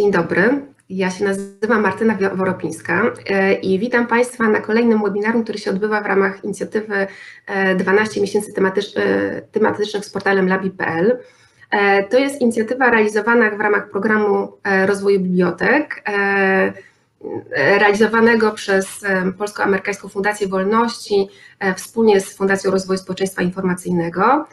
Dzień dobry. Ja się nazywam Martyna Woropińska e, i witam Państwa na kolejnym webinarium, który się odbywa w ramach inicjatywy 12 e, miesięcy e, tematycznych z portalem labi.pl. To jest inicjatywa realizowana w ramach programu rozwoju bibliotek, realizowanego przez Polsko-Amerykańską Fundację Wolności wspólnie z Fundacją Rozwoju Społeczeństwa Informacyjnego.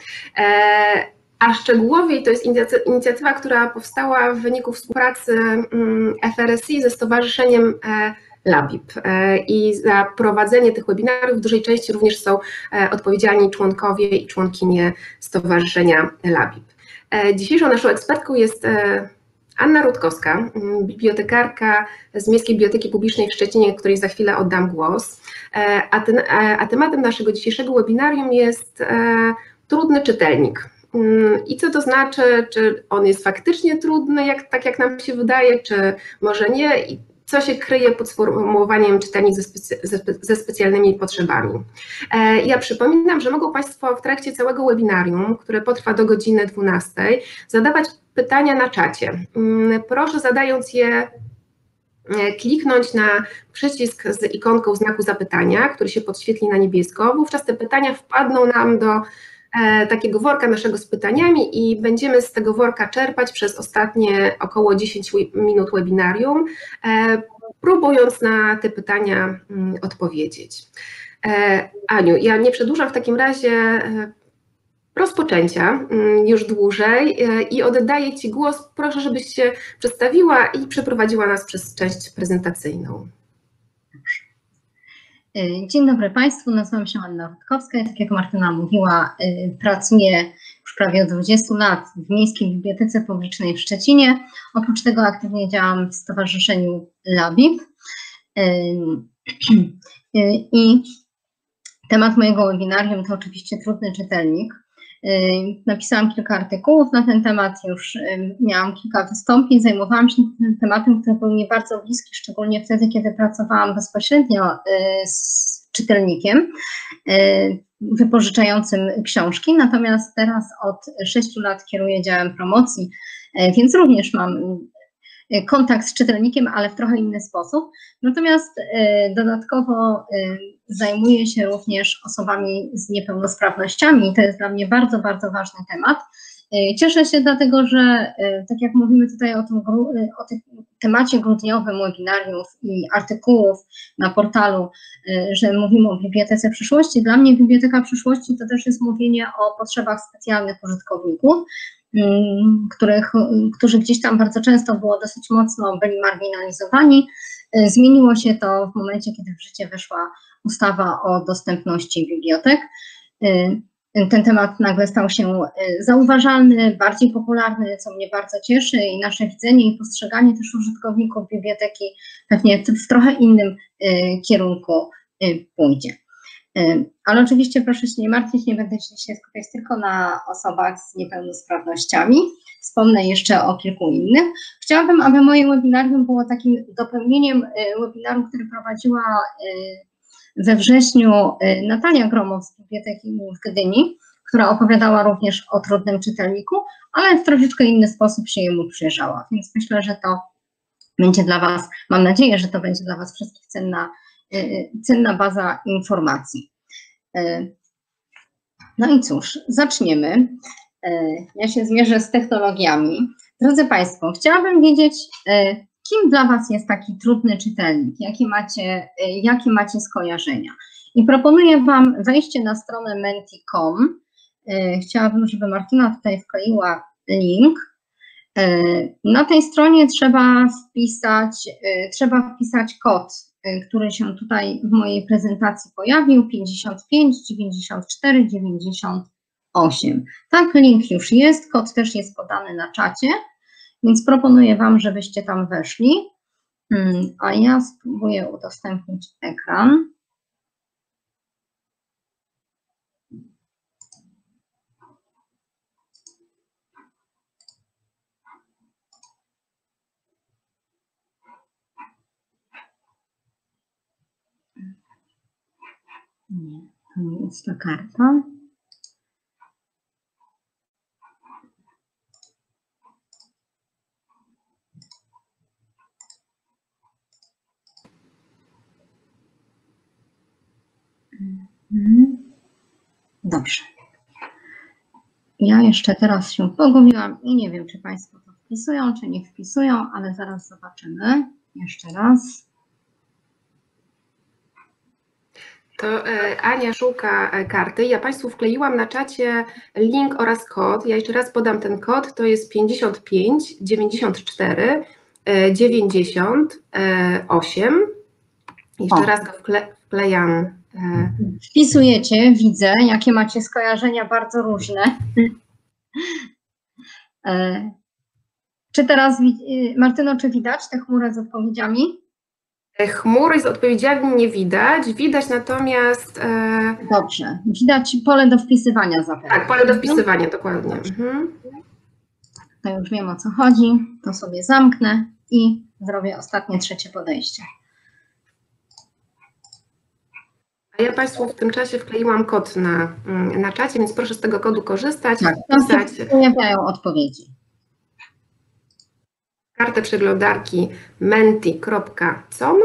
A szczegółowiej to jest inicjatywa, która powstała w wyniku współpracy mm, FRSI ze Stowarzyszeniem e, LABIP e, i za prowadzenie tych webinariów w dużej części również są e, odpowiedzialni członkowie i członkinie Stowarzyszenia LABIP. Dzisiejszą naszą ekspertką jest Anna Rutkowska, mm, bibliotekarka z Miejskiej Biblioteki Publicznej w Szczecinie, której za chwilę oddam głos. A, ten, a tematem naszego dzisiejszego webinarium jest trudny czytelnik. I co to znaczy, czy on jest faktycznie trudny, jak, tak jak nam się wydaje, czy może nie, i co się kryje pod sformułowaniem czytelnik ze, specy, ze, ze specjalnymi potrzebami. E, ja przypominam, że mogą Państwo w trakcie całego webinarium, które potrwa do godziny 12, zadawać pytania na czacie. Mm, proszę zadając je e, kliknąć na przycisk z ikonką znaku zapytania, który się podświetli na niebiesko. Wówczas te pytania wpadną nam do takiego worka naszego z pytaniami i będziemy z tego worka czerpać przez ostatnie około 10 minut webinarium, e, próbując na te pytania mm, odpowiedzieć. E, Aniu, ja nie przedłużam w takim razie rozpoczęcia mm, już dłużej i oddaję Ci głos. Proszę, żebyś się przedstawiła i przeprowadziła nas przez część prezentacyjną. Y, dzień dobry Państwu, nazywam się Anna Rutkowska. Tak jak Martyna mówiła, y, pracuję już prawie od 20 lat w Miejskiej Bibliotece Publicznej w Szczecinie. Oprócz tego aktywnie działam w Stowarzyszeniu LABIP. Y, I temat mojego webinarium to oczywiście trudny czytelnik. Napisałam kilka artykułów na ten temat, już miałam kilka wystąpień, zajmowałam się tym tematem, który był mi bardzo bliski, szczególnie wtedy, kiedy pracowałam bezpośrednio z czytelnikiem wypożyczającym książki, natomiast teraz od sześciu lat kieruję działem promocji, więc również mam kontakt z czytelnikiem, ale w trochę inny sposób. Natomiast dodatkowo zajmuję się również osobami z niepełnosprawnościami. To jest dla mnie bardzo, bardzo ważny temat. Cieszę się dlatego, że tak jak mówimy tutaj o tym, o tym temacie grudniowym webinariów i artykułów na portalu, że mówimy o bibliotece przyszłości. Dla mnie biblioteka przyszłości to też jest mówienie o potrzebach specjalnych użytkowników, których, którzy gdzieś tam bardzo często było dosyć mocno byli marginalizowani. Zmieniło się to w momencie, kiedy w życie weszła ustawa o dostępności bibliotek. Y, ten temat nagle stał się y, zauważalny, bardziej popularny, co mnie bardzo cieszy i nasze widzenie i postrzeganie też użytkowników biblioteki pewnie w trochę innym y, kierunku pójdzie. Ale oczywiście proszę się nie martwić, nie będę się dzisiaj skupiać tylko na osobach z niepełnosprawnościami. Wspomnę jeszcze o kilku innych. Chciałabym, aby moje webinarium było takim dopełnieniem webinaru, który prowadziła we wrześniu y, Natalia Gromow z Biblioteki w Gdyni, która opowiadała również o trudnym czytelniku, ale w troszeczkę inny sposób się jemu przyjrzała. Więc myślę, że to będzie dla Was, mam nadzieję, że to będzie dla Was wszystkich cenna, y, cenna baza informacji. Y, no i cóż, zaczniemy. Ja się zmierzę z technologiami. Drodzy Państwo, chciałabym wiedzieć, kim dla Was jest taki trudny czytelnik, jakie macie, jakie macie skojarzenia. I proponuję Wam wejście na stronę menti.com. Chciałabym, żeby Martyna tutaj wkleiła link. Na tej stronie trzeba wpisać, trzeba wpisać kod, który się tutaj w mojej prezentacji pojawił, 55 94 98. Tak, link już jest, kod też jest podany na czacie. Więc proponuję Wam, żebyście tam weszli, hmm, a ja spróbuję udostępnić ekran. Nie, to nie jest to karton. Mhm. Dobrze. Ja jeszcze teraz się pogubiłam i nie wiem, czy Państwo to wpisują, czy nie wpisują, ale zaraz zobaczymy. Jeszcze raz. To e, Ania szuka e, karty. Ja Państwu wkleiłam na czacie link oraz kod. Ja jeszcze raz podam ten kod. To jest 55 94 98. Jeszcze O. raz go wkle, wklejam. e, Wpisujecie, widzę, jakie macie skojarzenia bardzo różne. Czy teraz, y, Martyno, czy widać tę chmurę z odpowiedziami? Chmury z odpowiedziami nie widać. Widać natomiast. E, Dobrze. Widać pole do wpisywania zapewne. tak, pole do wpisywania, dokładnie. Mhm. To już wiem o co chodzi. To sobie zamknę i zrobię ostatnie, trzecie podejście. A ja Państwu w tym czasie wkleiłam kod na, mm, na czacie, więc proszę z tego kodu korzystać. Tak, Wpisać pojawiają odpowiedzi. Kartę przeglądarki menti.com,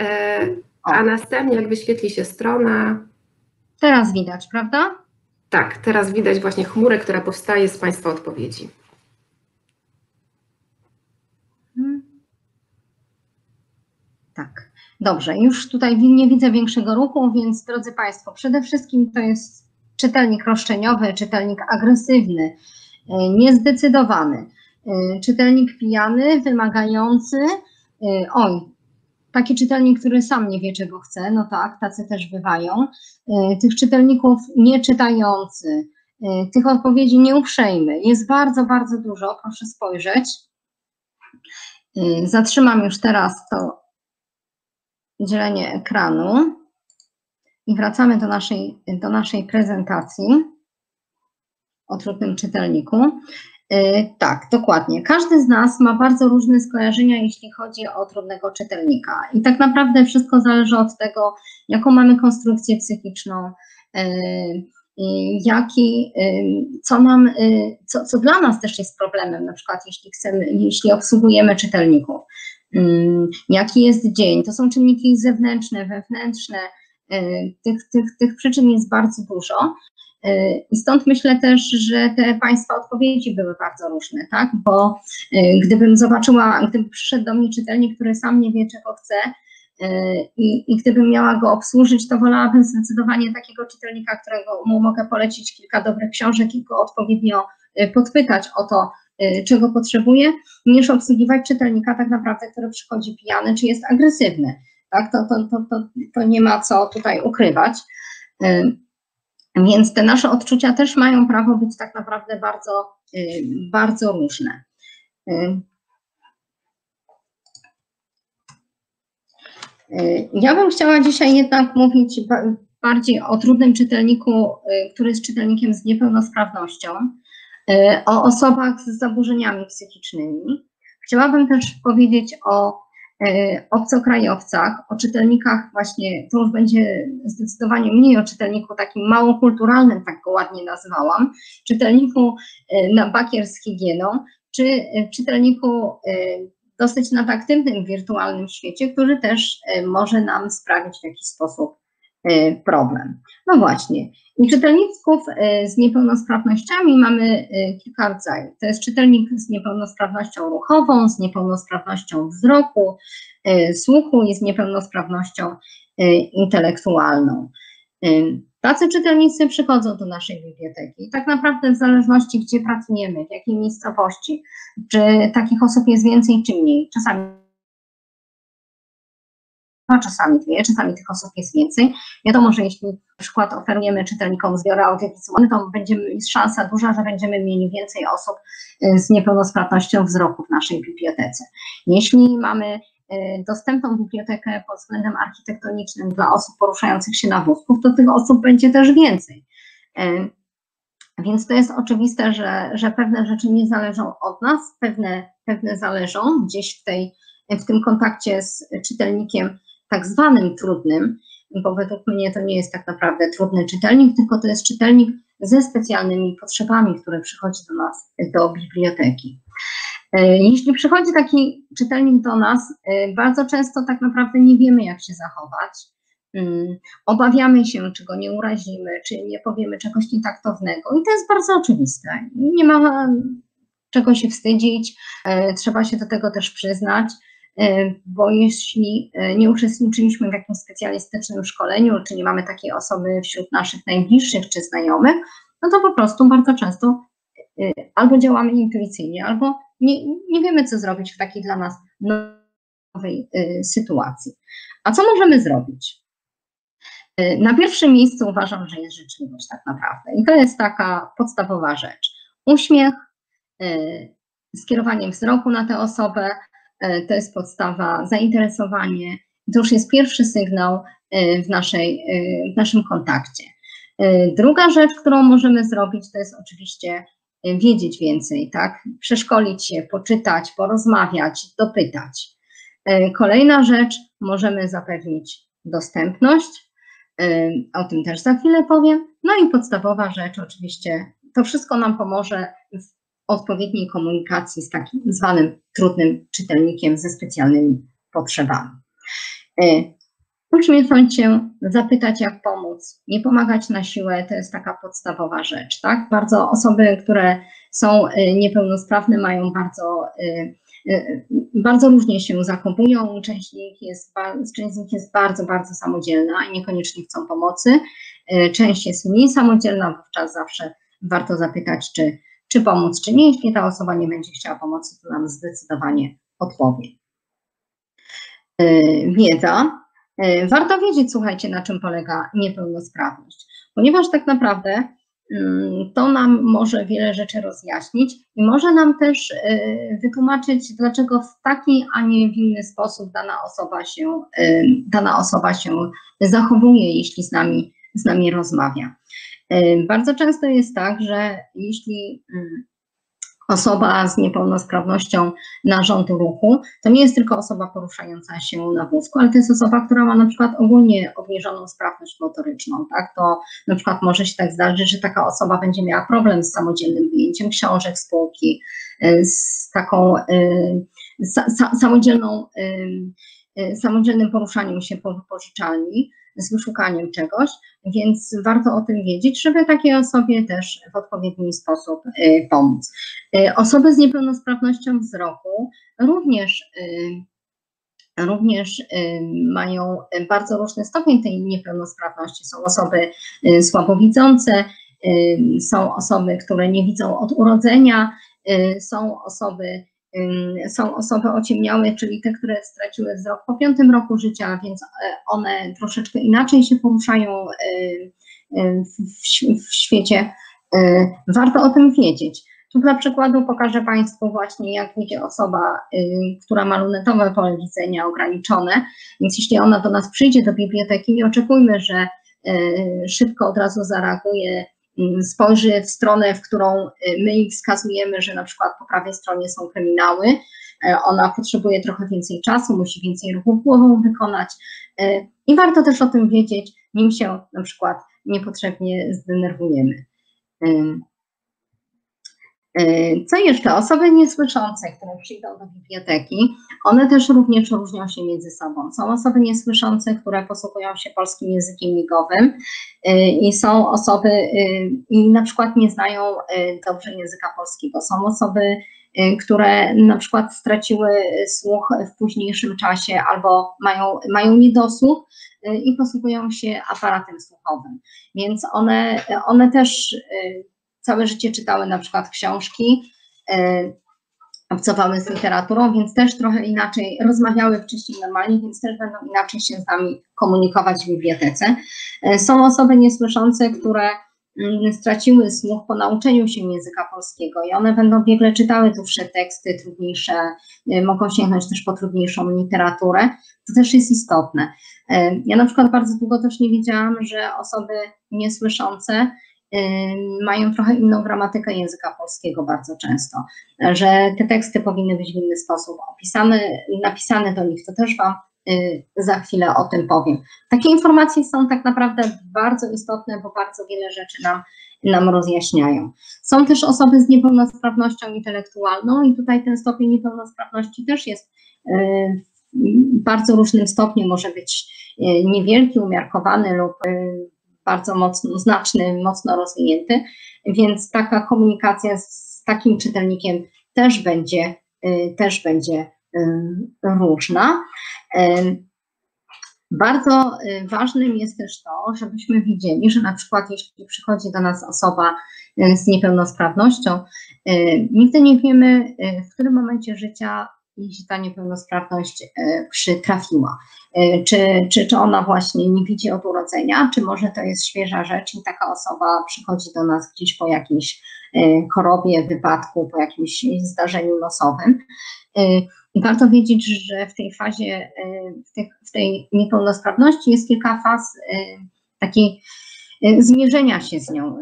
e, a następnie jak wyświetli się strona, Teraz widać, prawda? tak, teraz widać właśnie chmurę, która powstaje z Państwa odpowiedzi. Mhm. Tak. Dobrze, już tutaj nie widzę większego ruchu, więc drodzy Państwo, przede wszystkim to jest czytelnik roszczeniowy, czytelnik agresywny, e, niezdecydowany, czytelnik pijany, wymagający, e, oj, taki czytelnik, który sam nie wie, czego chce, no tak, tacy też bywają, e, tych czytelników nieczytający, e, tych odpowiedzi nieuprzejmy, jest bardzo, bardzo dużo, proszę spojrzeć. Zatrzymam już teraz to dzielenie ekranu i wracamy do naszej, do naszej prezentacji o trudnym czytelniku. Y, Tak, dokładnie. Każdy z nas ma bardzo różne skojarzenia, jeśli chodzi o trudnego czytelnika. I tak naprawdę wszystko zależy od tego, jaką mamy konstrukcję psychiczną, y, jaki, y, co nam, co, co dla nas też jest problemem, na przykład jeśli chcemy, jeśli obsługujemy czytelników. Ym, Jaki jest dzień? To są czynniki zewnętrzne, wewnętrzne. Tych, tych, tych przyczyn jest bardzo dużo. Y, I stąd myślę też, że te Państwa odpowiedzi były bardzo różne, tak? Bo y, gdybym zobaczyła, gdyby przyszedł do mnie czytelnik, który sam nie wie, czego chce, y, i, i gdybym miała go obsłużyć, to wolałabym zdecydowanie takiego czytelnika, którego mu mogę polecić kilka dobrych książek i go odpowiednio podpytać o to, czego potrzebuje, niż obsługiwać czytelnika tak naprawdę, który przychodzi pijany, czy jest agresywny. Tak? To, to, to, to, to nie ma co tutaj ukrywać. Więc te nasze odczucia też mają prawo być tak naprawdę bardzo, y, bardzo różne. Y, y, Ja bym chciała dzisiaj jednak mówić ba- bardziej o trudnym czytelniku, który jest czytelnikiem z niepełnosprawnością, o osobach z zaburzeniami psychicznymi. Chciałabym też powiedzieć o obcokrajowcach, o czytelnikach właśnie, to już będzie zdecydowanie mniej o czytelniku takim mało kulturalnym, tak go ładnie nazwałam, czytelniku y, na bakier z higieną, czy y, czytelniku dosyć nadaktywnym w wirtualnym świecie, który też może nam sprawić w jakiś sposób problem. No właśnie. I czytelników y, z niepełnosprawnościami mamy y, kilka rodzajów. To jest czytelnik z niepełnosprawnością ruchową, z niepełnosprawnością wzroku, y, słuchu i z niepełnosprawnością y, intelektualną. Y, Tacy czytelnicy przychodzą do naszej biblioteki tak naprawdę w zależności, gdzie pracujemy, w jakiej miejscowości, czy takich osób jest więcej, czy mniej, czasami a czasami dwie, czasami tych osób jest więcej. Wiadomo, że jeśli na przykład oferujemy czytelnikom zbiory audiowizualne, to będziemy, jest szansa duża, że będziemy mieli więcej osób y, z niepełnosprawnością wzroku w naszej bibliotece. Jeśli mamy y, dostępną bibliotekę pod względem architektonicznym dla osób poruszających się na wózku, to tych osób będzie też więcej. Y, Więc to jest oczywiste, że, że pewne rzeczy nie zależą od nas, pewne, pewne zależą gdzieś w, tej, w tym kontakcie z czytelnikiem tak zwanym trudnym, bo według mnie to nie jest tak naprawdę trudny czytelnik, tylko to jest czytelnik ze specjalnymi potrzebami, który przychodzi do nas, do biblioteki. E, Jeśli przychodzi taki czytelnik do nas, e, bardzo często tak naprawdę nie wiemy, jak się zachować. mm, obawiamy się, czy go nie urazimy, czy nie powiemy czegoś nietaktownego. I to jest bardzo oczywiste. Nie ma czego się wstydzić, e, trzeba się do tego też przyznać, bo jeśli e, nie uczestniczyliśmy w jakimś specjalistycznym szkoleniu, czy nie mamy takiej osoby wśród naszych najbliższych czy znajomych, no to po prostu bardzo często albo działamy intuicyjnie, albo nie, nie wiemy, co zrobić w takiej dla nas nowej sytuacji. A co możemy zrobić? Na pierwszym miejscu uważam, że jest życzliwość tak naprawdę. I to jest taka podstawowa rzecz. Uśmiech, skierowaniem wzroku na tę osobę, to jest podstawa, zainteresowanie, to już jest pierwszy sygnał y, w, naszej, w naszym kontakcie. Druga rzecz, którą możemy zrobić, to jest oczywiście wiedzieć więcej, tak? Przeszkolić się, poczytać, porozmawiać, dopytać. Kolejna rzecz, możemy zapewnić dostępność, o tym też za chwilę powiem. No i podstawowa rzecz, oczywiście, to wszystko nam pomoże w odpowiedniej komunikacji z takim zwanym trudnym czytelnikiem ze specjalnymi potrzebami. E, uśmiechnąć się, zapytać jak pomóc, nie pomagać na siłę, to jest taka podstawowa rzecz, tak? Bardzo osoby, które są e, niepełnosprawne mają bardzo, e, bardzo różnie się zachowują, część z nich jest, część z nich jest bardzo, bardzo samodzielna i niekoniecznie chcą pomocy, część jest mniej samodzielna, wówczas zawsze warto zapytać, czy czy pomóc, czy nie. Jeśli ta osoba nie będzie chciała pomocy, to nam zdecydowanie odpowie. E, wiedza. E, warto wiedzieć, słuchajcie, na czym polega niepełnosprawność, ponieważ tak naprawdę mm, to nam może wiele rzeczy rozjaśnić i może nam też e, wytłumaczyć, dlaczego w taki, a nie w inny sposób dana osoba się, dana osoba się zachowuje, jeśli z nami, z nami rozmawia. Bardzo często jest tak, że jeśli mm, osoba z niepełnosprawnością narządu ruchu, to nie jest tylko osoba poruszająca się na wózku, ale to jest osoba, która ma na przykład ogólnie obniżoną sprawność motoryczną, tak? To na przykład może się tak zdarzyć, że taka osoba będzie miała problem z samodzielnym wyjęciem książek z półki, y, z taką y, samodzielną, y, samodzielnym poruszaniem się po wypożyczalni, z wyszukaniem czegoś, więc warto o tym wiedzieć, żeby takiej osobie też w odpowiedni sposób y, pomóc. Y, osoby z niepełnosprawnością wzroku również y, również mają bardzo różny stopień tej niepełnosprawności. Są osoby słabowidzące, są osoby, które nie widzą od urodzenia, są osoby są osoby ociemniałe, czyli te, które straciły wzrok po piątym roku życia, więc e, one troszeczkę inaczej się poruszają e, e, w świecie. Warto o tym wiedzieć. Tu dla przykładu pokażę Państwu właśnie, jak widzi osoba, która ma lunetowe pole widzenia ograniczone, więc jeśli ona do nas przyjdzie do biblioteki, nie oczekujmy, że szybko od razu zareaguje spojrzy w stronę, w którą y, my im wskazujemy, że na przykład po prawej stronie są kryminały, e, ona potrzebuje trochę więcej czasu, musi więcej ruchów głową wykonać e, i warto też o tym wiedzieć, nim się na przykład niepotrzebnie zdenerwujemy. E, co jeszcze? Osoby niesłyszące, które przyjdą do biblioteki, one też również różnią się między sobą. Są osoby niesłyszące, które posługują się polskim językiem migowym e, i są osoby e, i na przykład nie znają dobrze języka polskiego. Są osoby, które na przykład straciły słuch w późniejszym czasie albo mają, mają niedosłuch i posługują się aparatem słuchowym. Więc one, one też całe życie czytały na przykład książki, e, obcowały z literaturą, więc też trochę inaczej rozmawiały wcześniej normalnie, więc też będą inaczej się z nami komunikować w bibliotece. E, są osoby niesłyszące, które mm, straciły słuch po nauczeniu się języka polskiego i one będą biegle czytały dłuższe teksty, trudniejsze, e, mogą sięgnąć też po trudniejszą literaturę. To też jest istotne. Ja na przykład bardzo długo też nie wiedziałam, że osoby niesłyszące mają trochę inną gramatykę języka polskiego bardzo często, że te teksty powinny być w inny sposób opisane, napisane do nich, to też Wam y, za chwilę o tym powiem. Takie informacje są tak naprawdę bardzo istotne, bo bardzo wiele rzeczy nam, nam rozjaśniają. Są też osoby z niepełnosprawnością intelektualną i tutaj ten stopień niepełnosprawności też jest y, bardzo różnym stopniu może być niewielki, umiarkowany lub bardzo mocno, znaczny, mocno rozwinięty, więc taka komunikacja z takim czytelnikiem też będzie, też będzie różna. Bardzo y, ważnym jest też to, żebyśmy widzieli, że na przykład jeśli przychodzi do nas osoba y, z niepełnosprawnością, y, nigdy nie wiemy, w którym momencie życia jeśli ta niepełnosprawność przytrafiła. Czy, czy, czy ona właśnie nie widzi od urodzenia, czy może to jest świeża rzecz i taka osoba przychodzi do nas gdzieś po jakiejś chorobie, wypadku, po jakimś zdarzeniu losowym. I warto wiedzieć, że w tej fazie, w, tej, niepełnosprawności jest kilka faz takiej zmierzenia się z nią.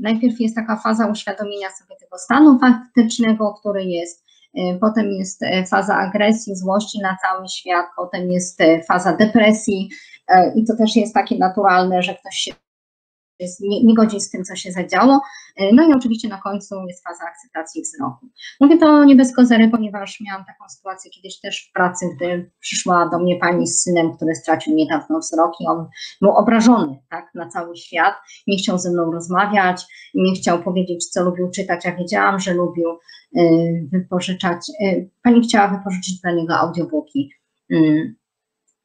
Najpierw jest taka faza uświadomienia sobie tego stanu faktycznego, który jest, potem jest faza agresji, złości na cały świat, potem jest faza depresji i to też jest takie naturalne, że ktoś się nie, nie godzi z tym, co się zadziało. E, no i oczywiście na końcu jest faza akceptacji wzroku. Mówię to nie bez kozery, ponieważ miałam taką sytuację kiedyś też w pracy, gdy przyszła do mnie pani z synem, który stracił niedawno wzrok i on był obrażony tak, na cały świat, nie chciał ze mną rozmawiać, nie chciał powiedzieć, co lubił czytać, a wiedziałam, że lubił e, wypożyczać, e, pani chciała wypożyczyć dla niego audiobooki mm,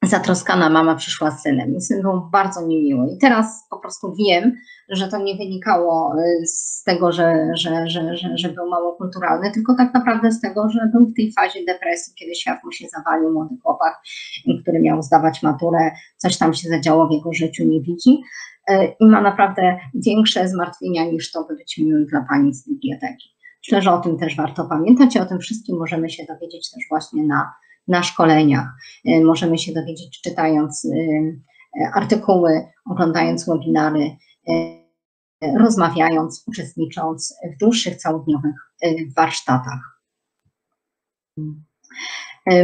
zatroskana mama przyszła z synem i syn był bardzo niemiły. I teraz po prostu wiem, że to nie wynikało y, z tego, że, że, że, że, że był mało kulturalny, tylko tak naprawdę z tego, że był w tej fazie depresji, kiedy świat mu się zawalił, młody chłopak, który miał zdawać maturę, coś tam się zadziało w jego życiu, nie widzi y, i ma naprawdę większe zmartwienia niż to by być miłym dla pani z biblioteki. Myślę, że o tym też warto pamiętać i o tym wszystkim możemy się dowiedzieć też właśnie na na szkoleniach. Y, możemy się dowiedzieć czytając y, y, artykuły, oglądając webinary, rozmawiając, uczestnicząc w dłuższych całodniowych warsztatach.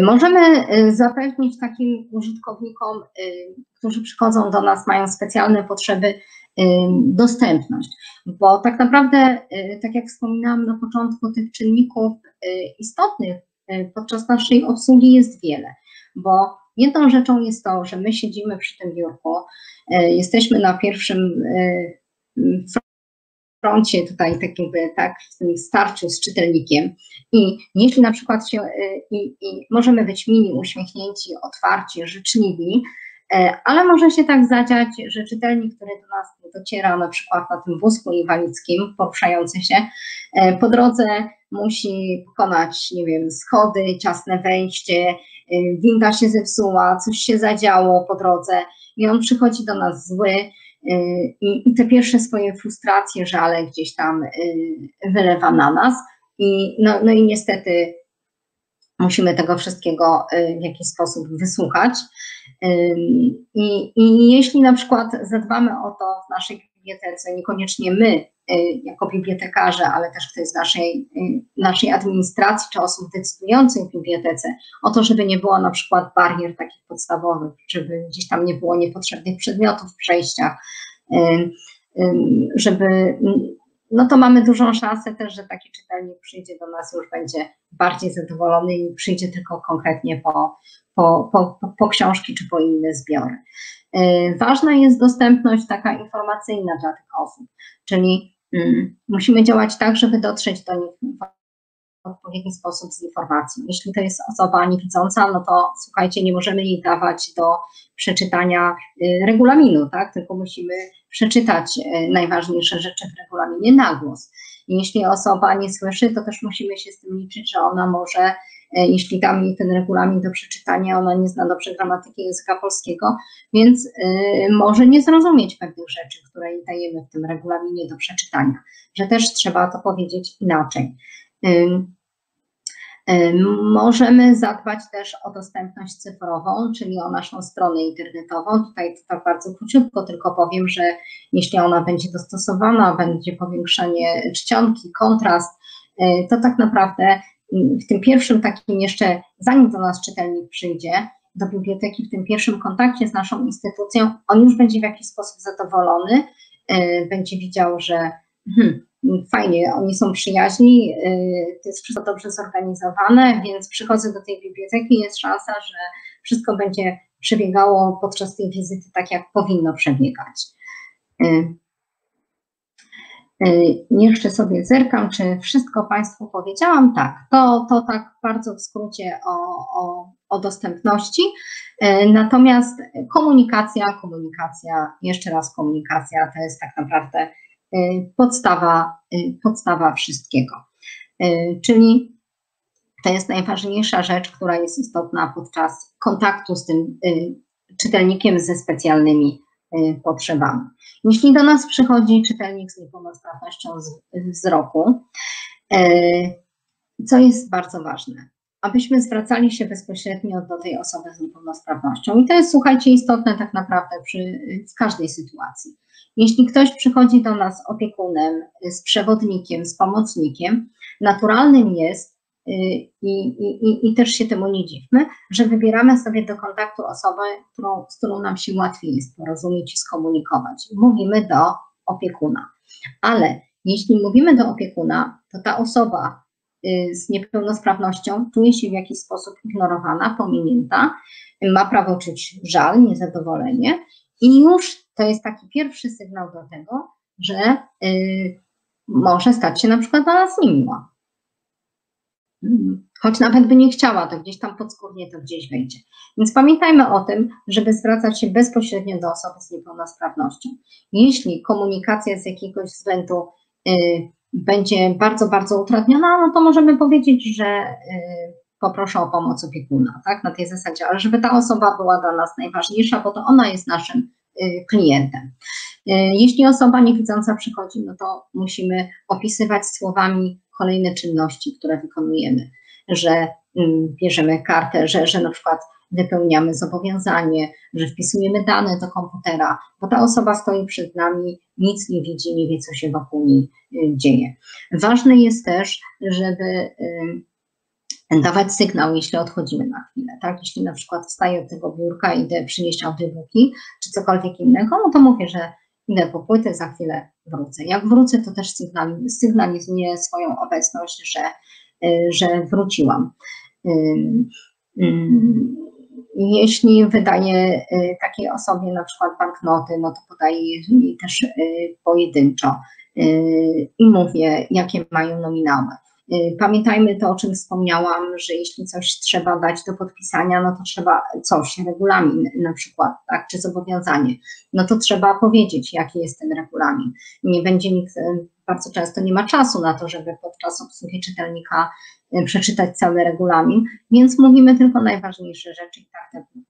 Możemy zapewnić takim użytkownikom, którzy przychodzą do nas, mają specjalne potrzeby, dostępność, bo tak naprawdę, tak jak wspominałam na początku, tych czynników istotnych podczas naszej obsługi jest wiele, bo jedną rzeczą jest to, że my siedzimy przy tym biurku, e, jesteśmy na pierwszym e, froncie tutaj tak jakby tak w tym starciu z czytelnikiem i jeśli na przykład się i, i możemy być mili, uśmiechnięci, otwarci, życzliwi, ale może się tak zadziać, że czytelnik, który do nas dociera na przykład na tym wózku inwalidzkim poruszający się, po drodze musi pokonać, nie wiem, schody, ciasne wejście, y, winda się zepsuła, coś się zadziało po drodze i on przychodzi do nas zły i, te pierwsze swoje frustracje, żale gdzieś tam wylewa na nas i no, no i niestety musimy tego wszystkiego w jakiś sposób wysłuchać. I, I jeśli na przykład zadbamy o to w naszej bibliotece, niekoniecznie my Y, jako bibliotekarze, ale też ktoś z naszej, y, naszej administracji czy osób decydujących w bibliotece, o to, żeby nie było na przykład barier takich podstawowych, żeby gdzieś tam nie było niepotrzebnych przedmiotów w przejściach, y, żeby, no to mamy dużą szansę też, że taki czytelnik przyjdzie do nas już będzie bardziej zadowolony i przyjdzie tylko konkretnie po, po, po, po książki czy po inne zbiory. Ważna jest dostępność taka informacyjna dla tych osób, czyli Mm. Musimy działać tak, żeby dotrzeć do nich w odpowiedni sposób z informacją. Jeśli to jest osoba niewidząca, no to słuchajcie, nie możemy jej dawać do przeczytania y, regulaminu, tak? tylko musimy przeczytać y, najważniejsze rzeczy w regulaminie na głos. I jeśli osoba nie słyszy, to też musimy się z tym liczyć, że ona może E, jeśli tam ten regulamin do przeczytania, ona nie zna dobrze gramatyki języka polskiego, więc e, może nie zrozumieć pewnych rzeczy, które jej dajemy w tym regulaminie do przeczytania, że też trzeba to powiedzieć inaczej. Możemy zadbać też o dostępność cyfrową, czyli o naszą stronę internetową. Tutaj tak bardzo króciutko tylko powiem, że jeśli ona będzie dostosowana, będzie powiększenie czcionki, kontrast, e, to tak naprawdę w tym pierwszym takim jeszcze, zanim do nas czytelnik przyjdzie, do biblioteki, w tym pierwszym kontakcie z naszą instytucją, on już będzie w jakiś sposób zadowolony, e, będzie widział, że hmm, fajnie, oni są przyjaźni, to jest wszystko dobrze zorganizowane, więc przychodzę do tej biblioteki, jest szansa, że wszystko będzie przebiegało podczas tej wizyty tak, jak powinno przebiegać. Jeszcze sobie zerkam, czy wszystko Państwu powiedziałam. Tak, to, to tak bardzo w skrócie o, o, o dostępności. Natomiast komunikacja, komunikacja, jeszcze raz komunikacja to jest tak naprawdę podstawa, podstawa wszystkiego. Czyli to jest najważniejsza rzecz, która jest istotna podczas kontaktu z tym czytelnikiem ze specjalnymi potrzebami. Jeśli do nas przychodzi czytelnik z niepełnosprawnością wzroku, co jest bardzo ważne, abyśmy zwracali się bezpośrednio do tej osoby z niepełnosprawnością. I to jest, słuchajcie, istotne tak naprawdę przy, w każdej sytuacji. Jeśli ktoś przychodzi do nas opiekunem, z przewodnikiem, z pomocnikiem, naturalnym jest, y, i, i, i też się temu nie dziwmy, że wybieramy sobie do kontaktu osobę, którą, z którą nam się łatwiej jest porozumieć i skomunikować. Mówimy do opiekuna. Ale jeśli mówimy do opiekuna, to ta osoba z niepełnosprawnością czuje się w jakiś sposób ignorowana, pominięta, ma prawo czuć żal, niezadowolenie i już to jest taki pierwszy sygnał do tego, że y, może stać się na przykład dla nas niemiła. Choć nawet by nie chciała, to gdzieś tam podskórnie to gdzieś wejdzie. Więc pamiętajmy o tym, żeby zwracać się bezpośrednio do osoby z niepełnosprawnością. Jeśli komunikacja z jakiegoś względu y, będzie bardzo, bardzo utrudniona, no to możemy powiedzieć, że y, poproszę o pomoc opiekuna, tak, na tej zasadzie, ale żeby ta osoba była dla nas najważniejsza, bo to ona jest naszym y, klientem. Y, jeśli osoba niewidząca przychodzi, no to musimy opisywać słowami kolejne czynności, które wykonujemy, że mm, bierzemy kartę, że, że na przykład wypełniamy zobowiązanie, że wpisujemy dane do komputera, bo ta osoba stoi przed nami, nic nie widzi, nie wie, co się wokół niej y, dzieje. Ważne jest też, żeby dawać sygnał, jeśli odchodzimy na chwilę, tak? Jeśli na przykład wstaję od tego biurka, idę przynieść audiobooki, czy cokolwiek innego, no to mówię, że idę po płytę, za chwilę wrócę. Jak wrócę, to też sygnalizuję swoją obecność, że, y, że wróciłam. Jeśli wydaję y, takiej osobie na przykład banknoty, no to podaję je też y, pojedynczo i mówię, jakie mają nominały. Y, pamiętajmy to, o czym wspomniałam, że jeśli coś trzeba dać do podpisania, no to trzeba coś, regulamin na przykład, tak, czy zobowiązanie, no to trzeba powiedzieć, jaki jest ten regulamin. Nie będzie nikt, y, bardzo często nie ma czasu na to, żeby podczas obsługi czytelnika y, przeczytać cały regulamin, więc mówimy tylko najważniejsze rzeczy i tak te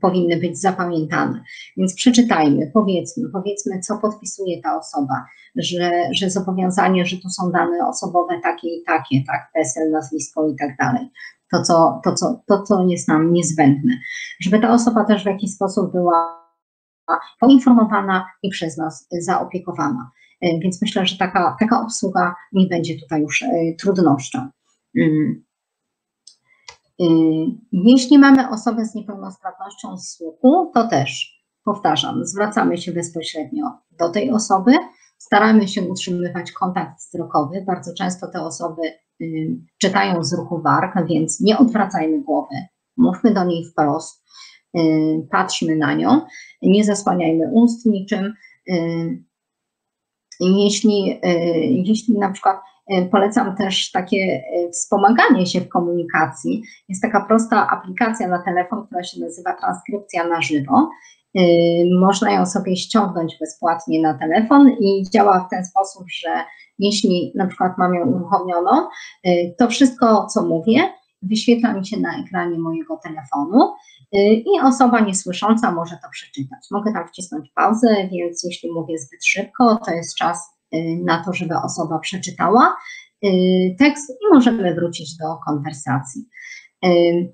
powinny być zapamiętane. Więc przeczytajmy, powiedzmy, powiedzmy, co podpisuje ta osoba, że, że zobowiązanie, że tu są dane osobowe takie i takie, tak, PESEL, nazwisko i tak dalej. To co, to, co, to, co jest nam niezbędne. Żeby ta osoba też w jakiś sposób była poinformowana i przez nas zaopiekowana. E, więc myślę, że taka, taka obsługa nie będzie tutaj już e, trudnością. Mm. Y, jeśli mamy osobę z niepełnosprawnością słuchu, to też, powtarzam, zwracamy się bezpośrednio do tej osoby, staramy się utrzymywać kontakt wzrokowy. Bardzo często te osoby y, czytają z ruchu warg, więc nie odwracajmy głowy, mówmy do niej wprost, y, patrzmy na nią, nie zasłaniajmy ust niczym. Jeśli, jeśli na przykład E, polecam też takie e, wspomaganie się w komunikacji. Jest taka prosta aplikacja na telefon, która się nazywa Transkrypcja na żywo. E, można ją sobie ściągnąć bezpłatnie na telefon i działa w ten sposób, że jeśli na przykład mam ją uruchomioną, to wszystko, co mówię, wyświetla mi się na ekranie mojego telefonu i osoba niesłysząca może to przeczytać. Mogę tam wcisnąć pauzę, więc jeśli mówię zbyt szybko, to jest czas Y, na to, żeby osoba przeczytała y, tekst i możemy wrócić do konwersacji. Y,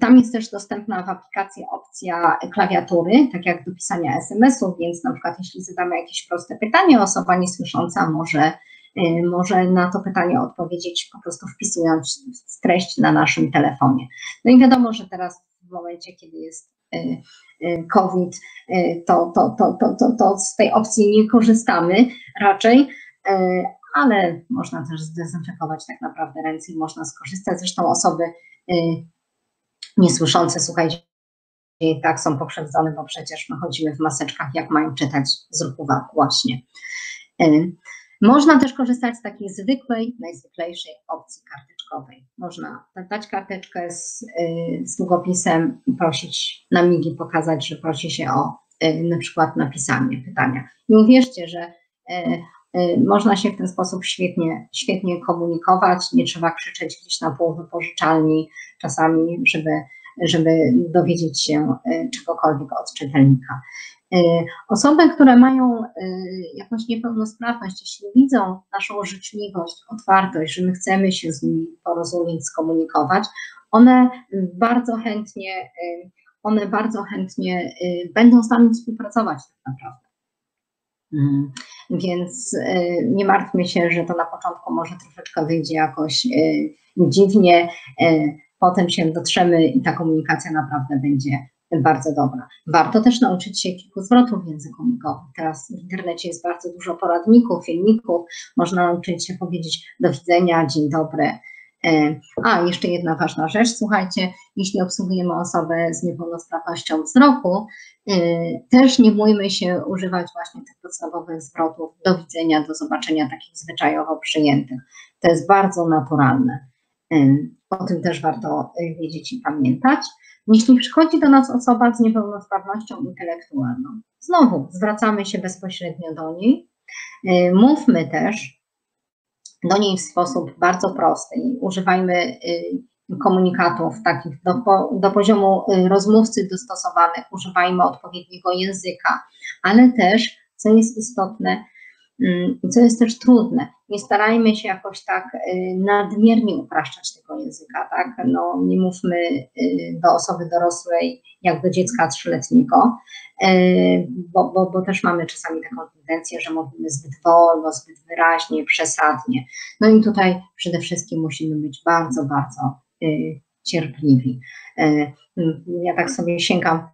tam jest też dostępna w aplikacji opcja klawiatury, tak jak do pisania SMS-ów, więc na przykład jeśli zadamy jakieś proste pytanie, osoba niesłysząca może, może na to pytanie odpowiedzieć po prostu wpisując treść na naszym telefonie. No i wiadomo, że teraz w momencie, kiedy jest COVID, to, to, to, to, to, to z tej opcji nie korzystamy raczej, ale można też zdezynfekować tak naprawdę ręce i można skorzystać. Zresztą osoby niesłyszące, słuchajcie, i tak są pokrzywdzone, bo przecież my chodzimy w maseczkach, jak mają czytać, zrób uwagę właśnie. Można też korzystać z takiej zwykłej, najzwyklejszej opcji karteczkowej. Można dać karteczkę z, y, z długopisem prosić na migi pokazać, że prosi się o y, na przykład napisanie pytania. I uwierzcie, że y, można się w ten sposób świetnie, świetnie komunikować, nie trzeba krzyczeć gdzieś na pół wypożyczalni czasami, żeby, żeby dowiedzieć się czegokolwiek od czytelnika. Y, osoby, które mają y, jakąś niepełnosprawność, jeśli widzą naszą życzliwość, otwartość, że my chcemy się z nimi porozumieć, skomunikować, one bardzo chętnie, y, one bardzo chętnie będą z nami współpracować tak naprawdę. Mm. Więc nie martwmy się, że to na początku może troszeczkę wyjdzie jakoś dziwnie, potem się dotrzemy i ta komunikacja naprawdę będzie bardzo dobra. Warto też nauczyć się kilku zwrotów językowych. Teraz w internecie jest bardzo dużo poradników, filmików. Można nauczyć się powiedzieć do widzenia, dzień dobry. E, a, jeszcze jedna ważna rzecz, słuchajcie, jeśli obsługujemy osobę z niepełnosprawnością wzroku, e, też nie bójmy się używać właśnie tych podstawowych zwrotów do widzenia, do zobaczenia takich zwyczajowo przyjętych. To jest bardzo naturalne. E, o tym też warto wiedzieć i pamiętać. Jeśli przychodzi do nas osoba z niepełnosprawnością intelektualną, znowu zwracamy się bezpośrednio do niej. Y, mówmy też do niej w sposób bardzo prosty. Używajmy y, komunikatów takich do, do poziomu y, rozmówcy dostosowanych, używajmy odpowiedniego języka, ale też, co jest istotne, I co jest też trudne, nie starajmy się jakoś tak y, nadmiernie upraszczać tego języka, tak? No, nie mówmy y, do osoby dorosłej jak do dziecka trzyletniego, y, bo, bo, bo też mamy czasami taką tendencję, że mówimy zbyt wolno, zbyt wyraźnie, przesadnie. No i tutaj przede wszystkim musimy być bardzo, bardzo cierpliwi. Ja tak sobie sięgam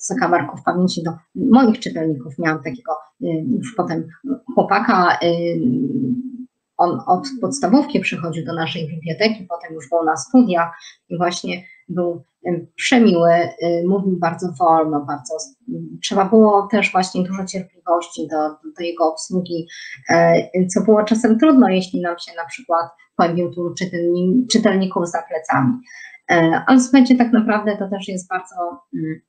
zakamarków pamięci do moich czytelników. Miałam takiego y, już potem chłopaka, y, on od podstawówki przychodził do naszej biblioteki, potem już był na studiach i właśnie był y, przemiły, mówił bardzo wolno, bardzo. Trzeba było też właśnie dużo cierpliwości do, do jego obsługi, co było czasem trudno, jeśli nam się na przykład pojawił tu czytelników za plecami. Ale słuchajcie, tak naprawdę to też jest bardzo mm,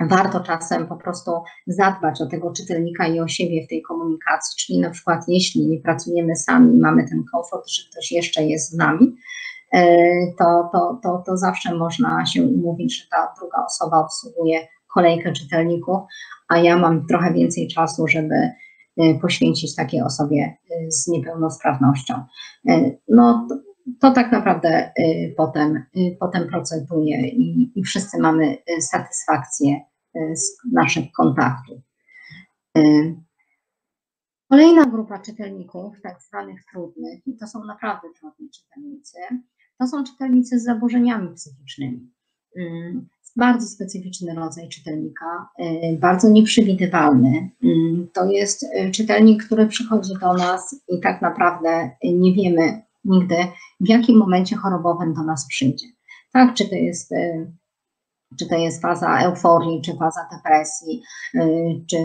warto czasem po prostu zadbać o tego czytelnika i o siebie w tej komunikacji, czyli na przykład jeśli nie pracujemy sami, mamy ten komfort, że ktoś jeszcze jest z nami, e, to, to, to, to zawsze można się umówić, że ta druga osoba obsługuje kolejkę czytelników, a ja mam trochę więcej czasu, żeby e, poświęcić takiej osobie e, z niepełnosprawnością. No, to, to tak naprawdę potem, potem procentuje i, i wszyscy mamy satysfakcję z naszych kontaktów. Kolejna grupa czytelników, tak zwanych trudnych, i to są naprawdę trudni czytelnicy, to są czytelnicy z zaburzeniami psychicznymi. Bardzo specyficzny rodzaj czytelnika, bardzo nieprzewidywalny. To jest czytelnik, który przychodzi do nas i tak naprawdę nie wiemy nigdy, w jakim momencie chorobowym do nas przyjdzie. Tak, czy to jest czy to jest faza euforii, czy faza depresji, y, czy,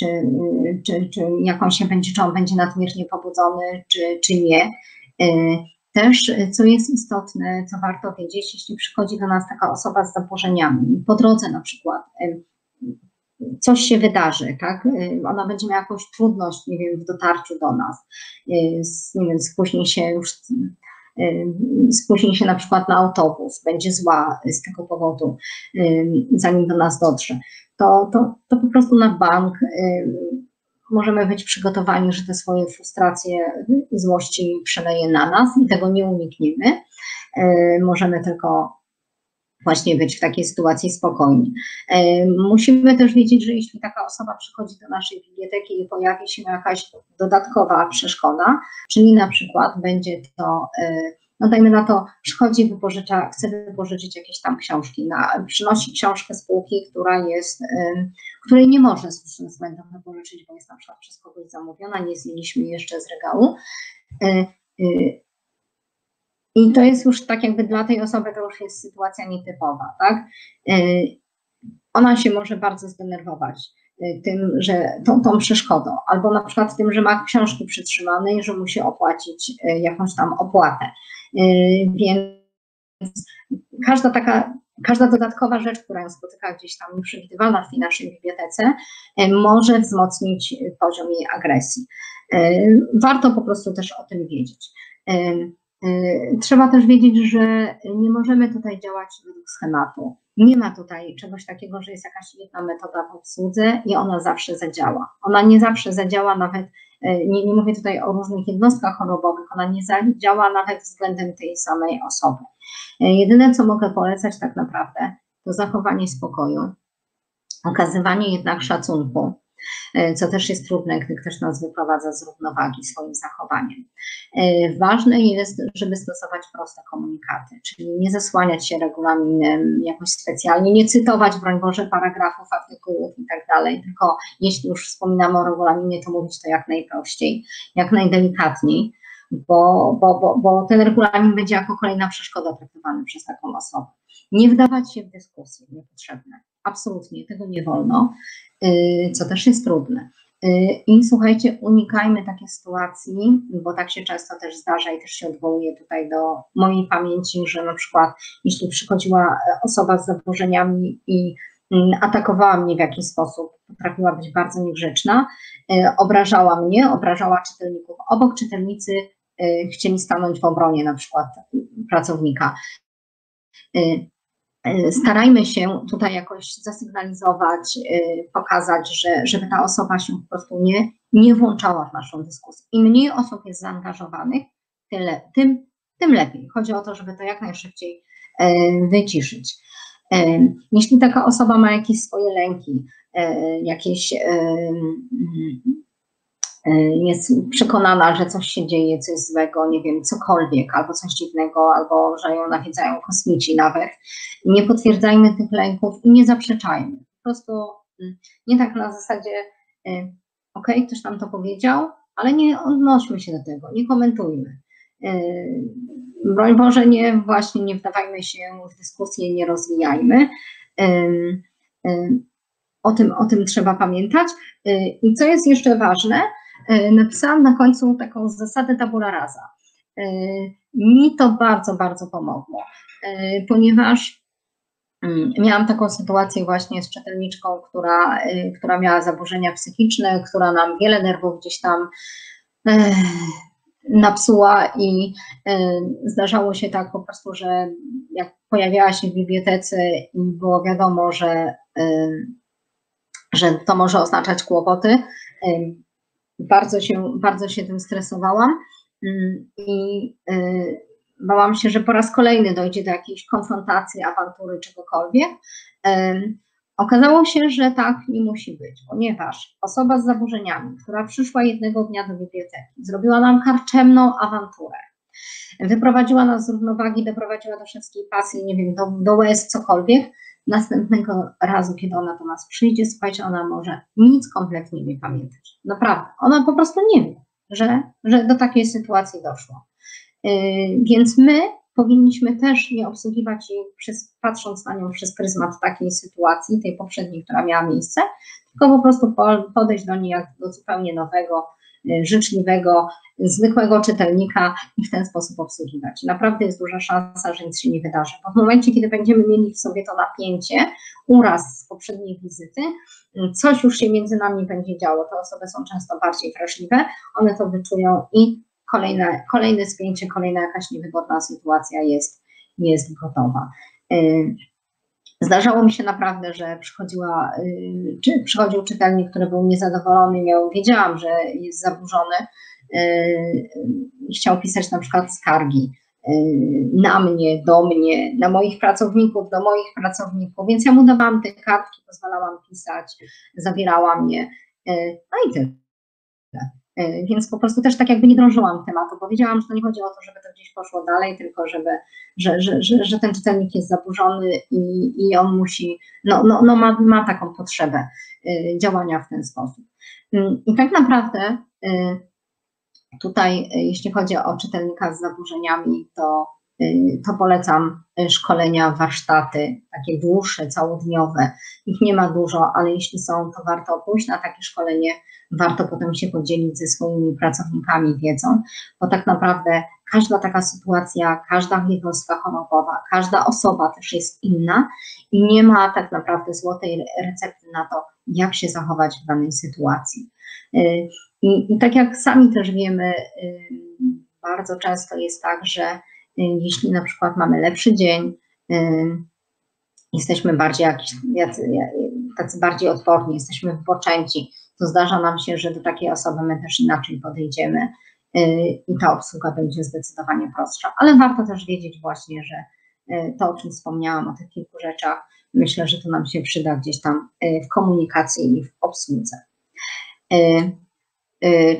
czy, y, czy, czy jak on się będzie, czy on będzie nadmiernie pobudzony, czy, czy nie. Y, też, co jest istotne, co warto wiedzieć, jeśli przychodzi do nas taka osoba z zaburzeniami, po drodze na przykład, coś się wydarzy, tak? Ona będzie miała jakąś trudność, nie wiem, w dotarciu do nas, nie wiem, spóźni się już spóźni się na przykład na autobus, będzie zła z tego powodu, zanim do nas dotrze, to, to, to po prostu na bank możemy być przygotowani, że te swoje frustracje i złości przeleje na nas i tego nie unikniemy. Możemy tylko właśnie być w takiej sytuacji spokojni. Musimy też wiedzieć, że jeśli taka osoba przychodzi do naszej biblioteki i pojawi się jakaś dodatkowa przeszkoda, czyli na przykład będzie to no dajmy na to, przychodzi, wypożycza, chce wypożyczyć jakieś tam książki, na, przynosi książkę z półki, która jest, y, której nie może z różnych względów wypożyczyć, bo jest na przykład przez kogoś zamówiona, nie zjęliśmy jeszcze z regału. I to jest już tak jakby dla tej osoby to już jest sytuacja nietypowa, tak? Ona się może bardzo zdenerwować Y, tym, że tą, tą przeszkodą, albo na przykład tym, że ma książki przytrzymane i że musi opłacić y, jakąś tam opłatę. Więc każda taka, każda dodatkowa rzecz, która ją spotyka gdzieś tam nieprzewidywalna w tej naszej bibliotece, może wzmocnić poziom jej agresji. Warto po prostu też o tym wiedzieć. Trzeba też wiedzieć, że nie możemy tutaj działać według schematu. Nie ma tutaj czegoś takiego, że jest jakaś jedna metoda w obsłudze i ona zawsze zadziała. Ona nie zawsze zadziała nawet, e, nie, nie mówię tutaj o różnych jednostkach chorobowych, ona nie zadziała nawet względem tej samej osoby. E, jedyne, co mogę polecać tak naprawdę, to zachowanie spokoju, okazywanie jednak szacunku, co też jest trudne, gdy ktoś nas wyprowadza z równowagi swoim zachowaniem. E, ważne jest, żeby stosować proste komunikaty, czyli nie zasłaniać się regulaminem jakoś specjalnie, nie cytować, broń Boże, paragrafów, artykułów i tak dalej, tylko jeśli już wspominamy o regulaminie, to mówić to jak najprościej, jak najdelikatniej, bo, bo, bo, bo ten regulamin będzie jako kolejna przeszkoda traktowany przez taką osobę. Nie wdawać się w dyskusje niepotrzebne. Absolutnie, tego nie wolno. Y, co też jest trudne. Y, I słuchajcie, unikajmy takiej sytuacji, bo tak się często też zdarza i też się odwołuje tutaj do mojej pamięci, że na przykład jeśli przychodziła osoba z zaburzeniami i mm, atakowała mnie w jakiś sposób, potrafiła być bardzo niegrzeczna, y, obrażała mnie, obrażała czytelników. Obok czytelnicy chcieli stanąć w obronie na przykład pracownika. E, starajmy się tutaj jakoś zasygnalizować, e, pokazać, że, żeby ta osoba się po prostu nie, nie włączała w naszą dyskusję. Im mniej osób jest zaangażowanych, tyle, tym, tym lepiej. Chodzi o to, żeby to jak najszybciej e, wyciszyć. Jeśli taka osoba ma jakieś swoje lęki, jakieś jest przekonana, że coś się dzieje, coś złego, nie wiem, cokolwiek, albo coś dziwnego, albo że ją nawiedzają kosmici nawet. Nie potwierdzajmy tych lęków i nie zaprzeczajmy. Po prostu mm, nie tak na zasadzie, y, ok, ktoś nam to powiedział, ale nie odnośmy się do tego, nie komentujmy. Y, broń Boże, nie, właśnie nie wdawajmy się w dyskusję, nie rozwijajmy. O tym, o tym trzeba pamiętać. I co jest jeszcze ważne, E, napisałam na końcu taką zasadę tabula rasa. E, mi to bardzo, bardzo pomogło, e, ponieważ mm, miałam taką sytuację właśnie z czytelniczką, która, która miała zaburzenia psychiczne, która nam wiele nerwów gdzieś tam napsuła i zdarzało się tak po prostu, że jak pojawiała się w bibliotece i było wiadomo, że, że to może oznaczać kłopoty, bardzo się, bardzo się tym stresowałam. Mm, i y, bałam się, że po raz kolejny dojdzie do jakiejś konfrontacji, awantury, czegokolwiek. Okazało się, że tak nie musi być, ponieważ osoba z zaburzeniami, która przyszła jednego dnia do biblioteki, zrobiła nam karczemną awanturę, wyprowadziła nas z równowagi, doprowadziła do wszystkich pasji, nie wiem, do, do łez, cokolwiek, następnego razu, kiedy ona do nas przyjdzie, słuchajcie, ona może nic kompletnie nie pamiętać. Naprawdę. Ona po prostu nie wie, że, że do takiej sytuacji doszło. Yy, więc my powinniśmy też nie obsługiwać jej, przez, patrząc na nią przez pryzmat takiej sytuacji, tej poprzedniej, która miała miejsce, tylko po prostu podejść do niej jak do zupełnie nowego, życzliwego, zwykłego czytelnika i w ten sposób obsługiwać. Naprawdę jest duża szansa, że nic się nie wydarzy, bo w momencie, kiedy będziemy mieli w sobie to napięcie, uraz z poprzedniej wizyty, coś już się między nami będzie działo. Te osoby są często bardziej wrażliwe, one to wyczują i kolejne, kolejne spięcie, kolejna jakaś niewygodna sytuacja jest, jest gotowa. Y, zdarzało mi się naprawdę, że przychodziła, y, czy, przychodził czytelnik, który był niezadowolony, miał, wiedziałam, że jest zaburzony, y, chciał pisać na przykład skargi na mnie, do mnie, na moich pracowników, do moich pracowników, więc ja mu dawałam te kartki, pozwalałam pisać, zabierałam je, no i tyle. Więc po prostu też tak jakby nie drążyłam tematu. Powiedziałam, że to nie chodzi o to, żeby to gdzieś poszło dalej, tylko żeby, że, że, że, że ten czytelnik jest zaburzony i, i on musi, no, no, no ma, ma taką potrzebę działania w ten sposób. I tak naprawdę tutaj, jeśli chodzi o czytelnika z zaburzeniami, to to polecam szkolenia, warsztaty, takie dłuższe, całodniowe. Ich nie ma dużo, ale jeśli są, to warto pójść na takie szkolenie, warto potem się podzielić ze swoimi pracownikami wiedzą, bo tak naprawdę każda taka sytuacja, każda jednostka chorobowa, każda osoba też jest inna i nie ma tak naprawdę złotej recepty na to, jak się zachować w danej sytuacji. Y, I, i tak jak sami też wiemy, bardzo często jest tak, że Y, jeśli na przykład mamy lepszy dzień, y, jesteśmy bardziej jakiś, tacy bardziej odporni, jesteśmy wypoczęci, to zdarza nam się, że do takiej osoby my też inaczej podejdziemy y, i ta obsługa będzie zdecydowanie prostsza. Ale warto też wiedzieć właśnie, że to, o czym wspomniałam, o tych kilku rzeczach, myślę, że to nam się przyda gdzieś tam w komunikacji i w obsłudze.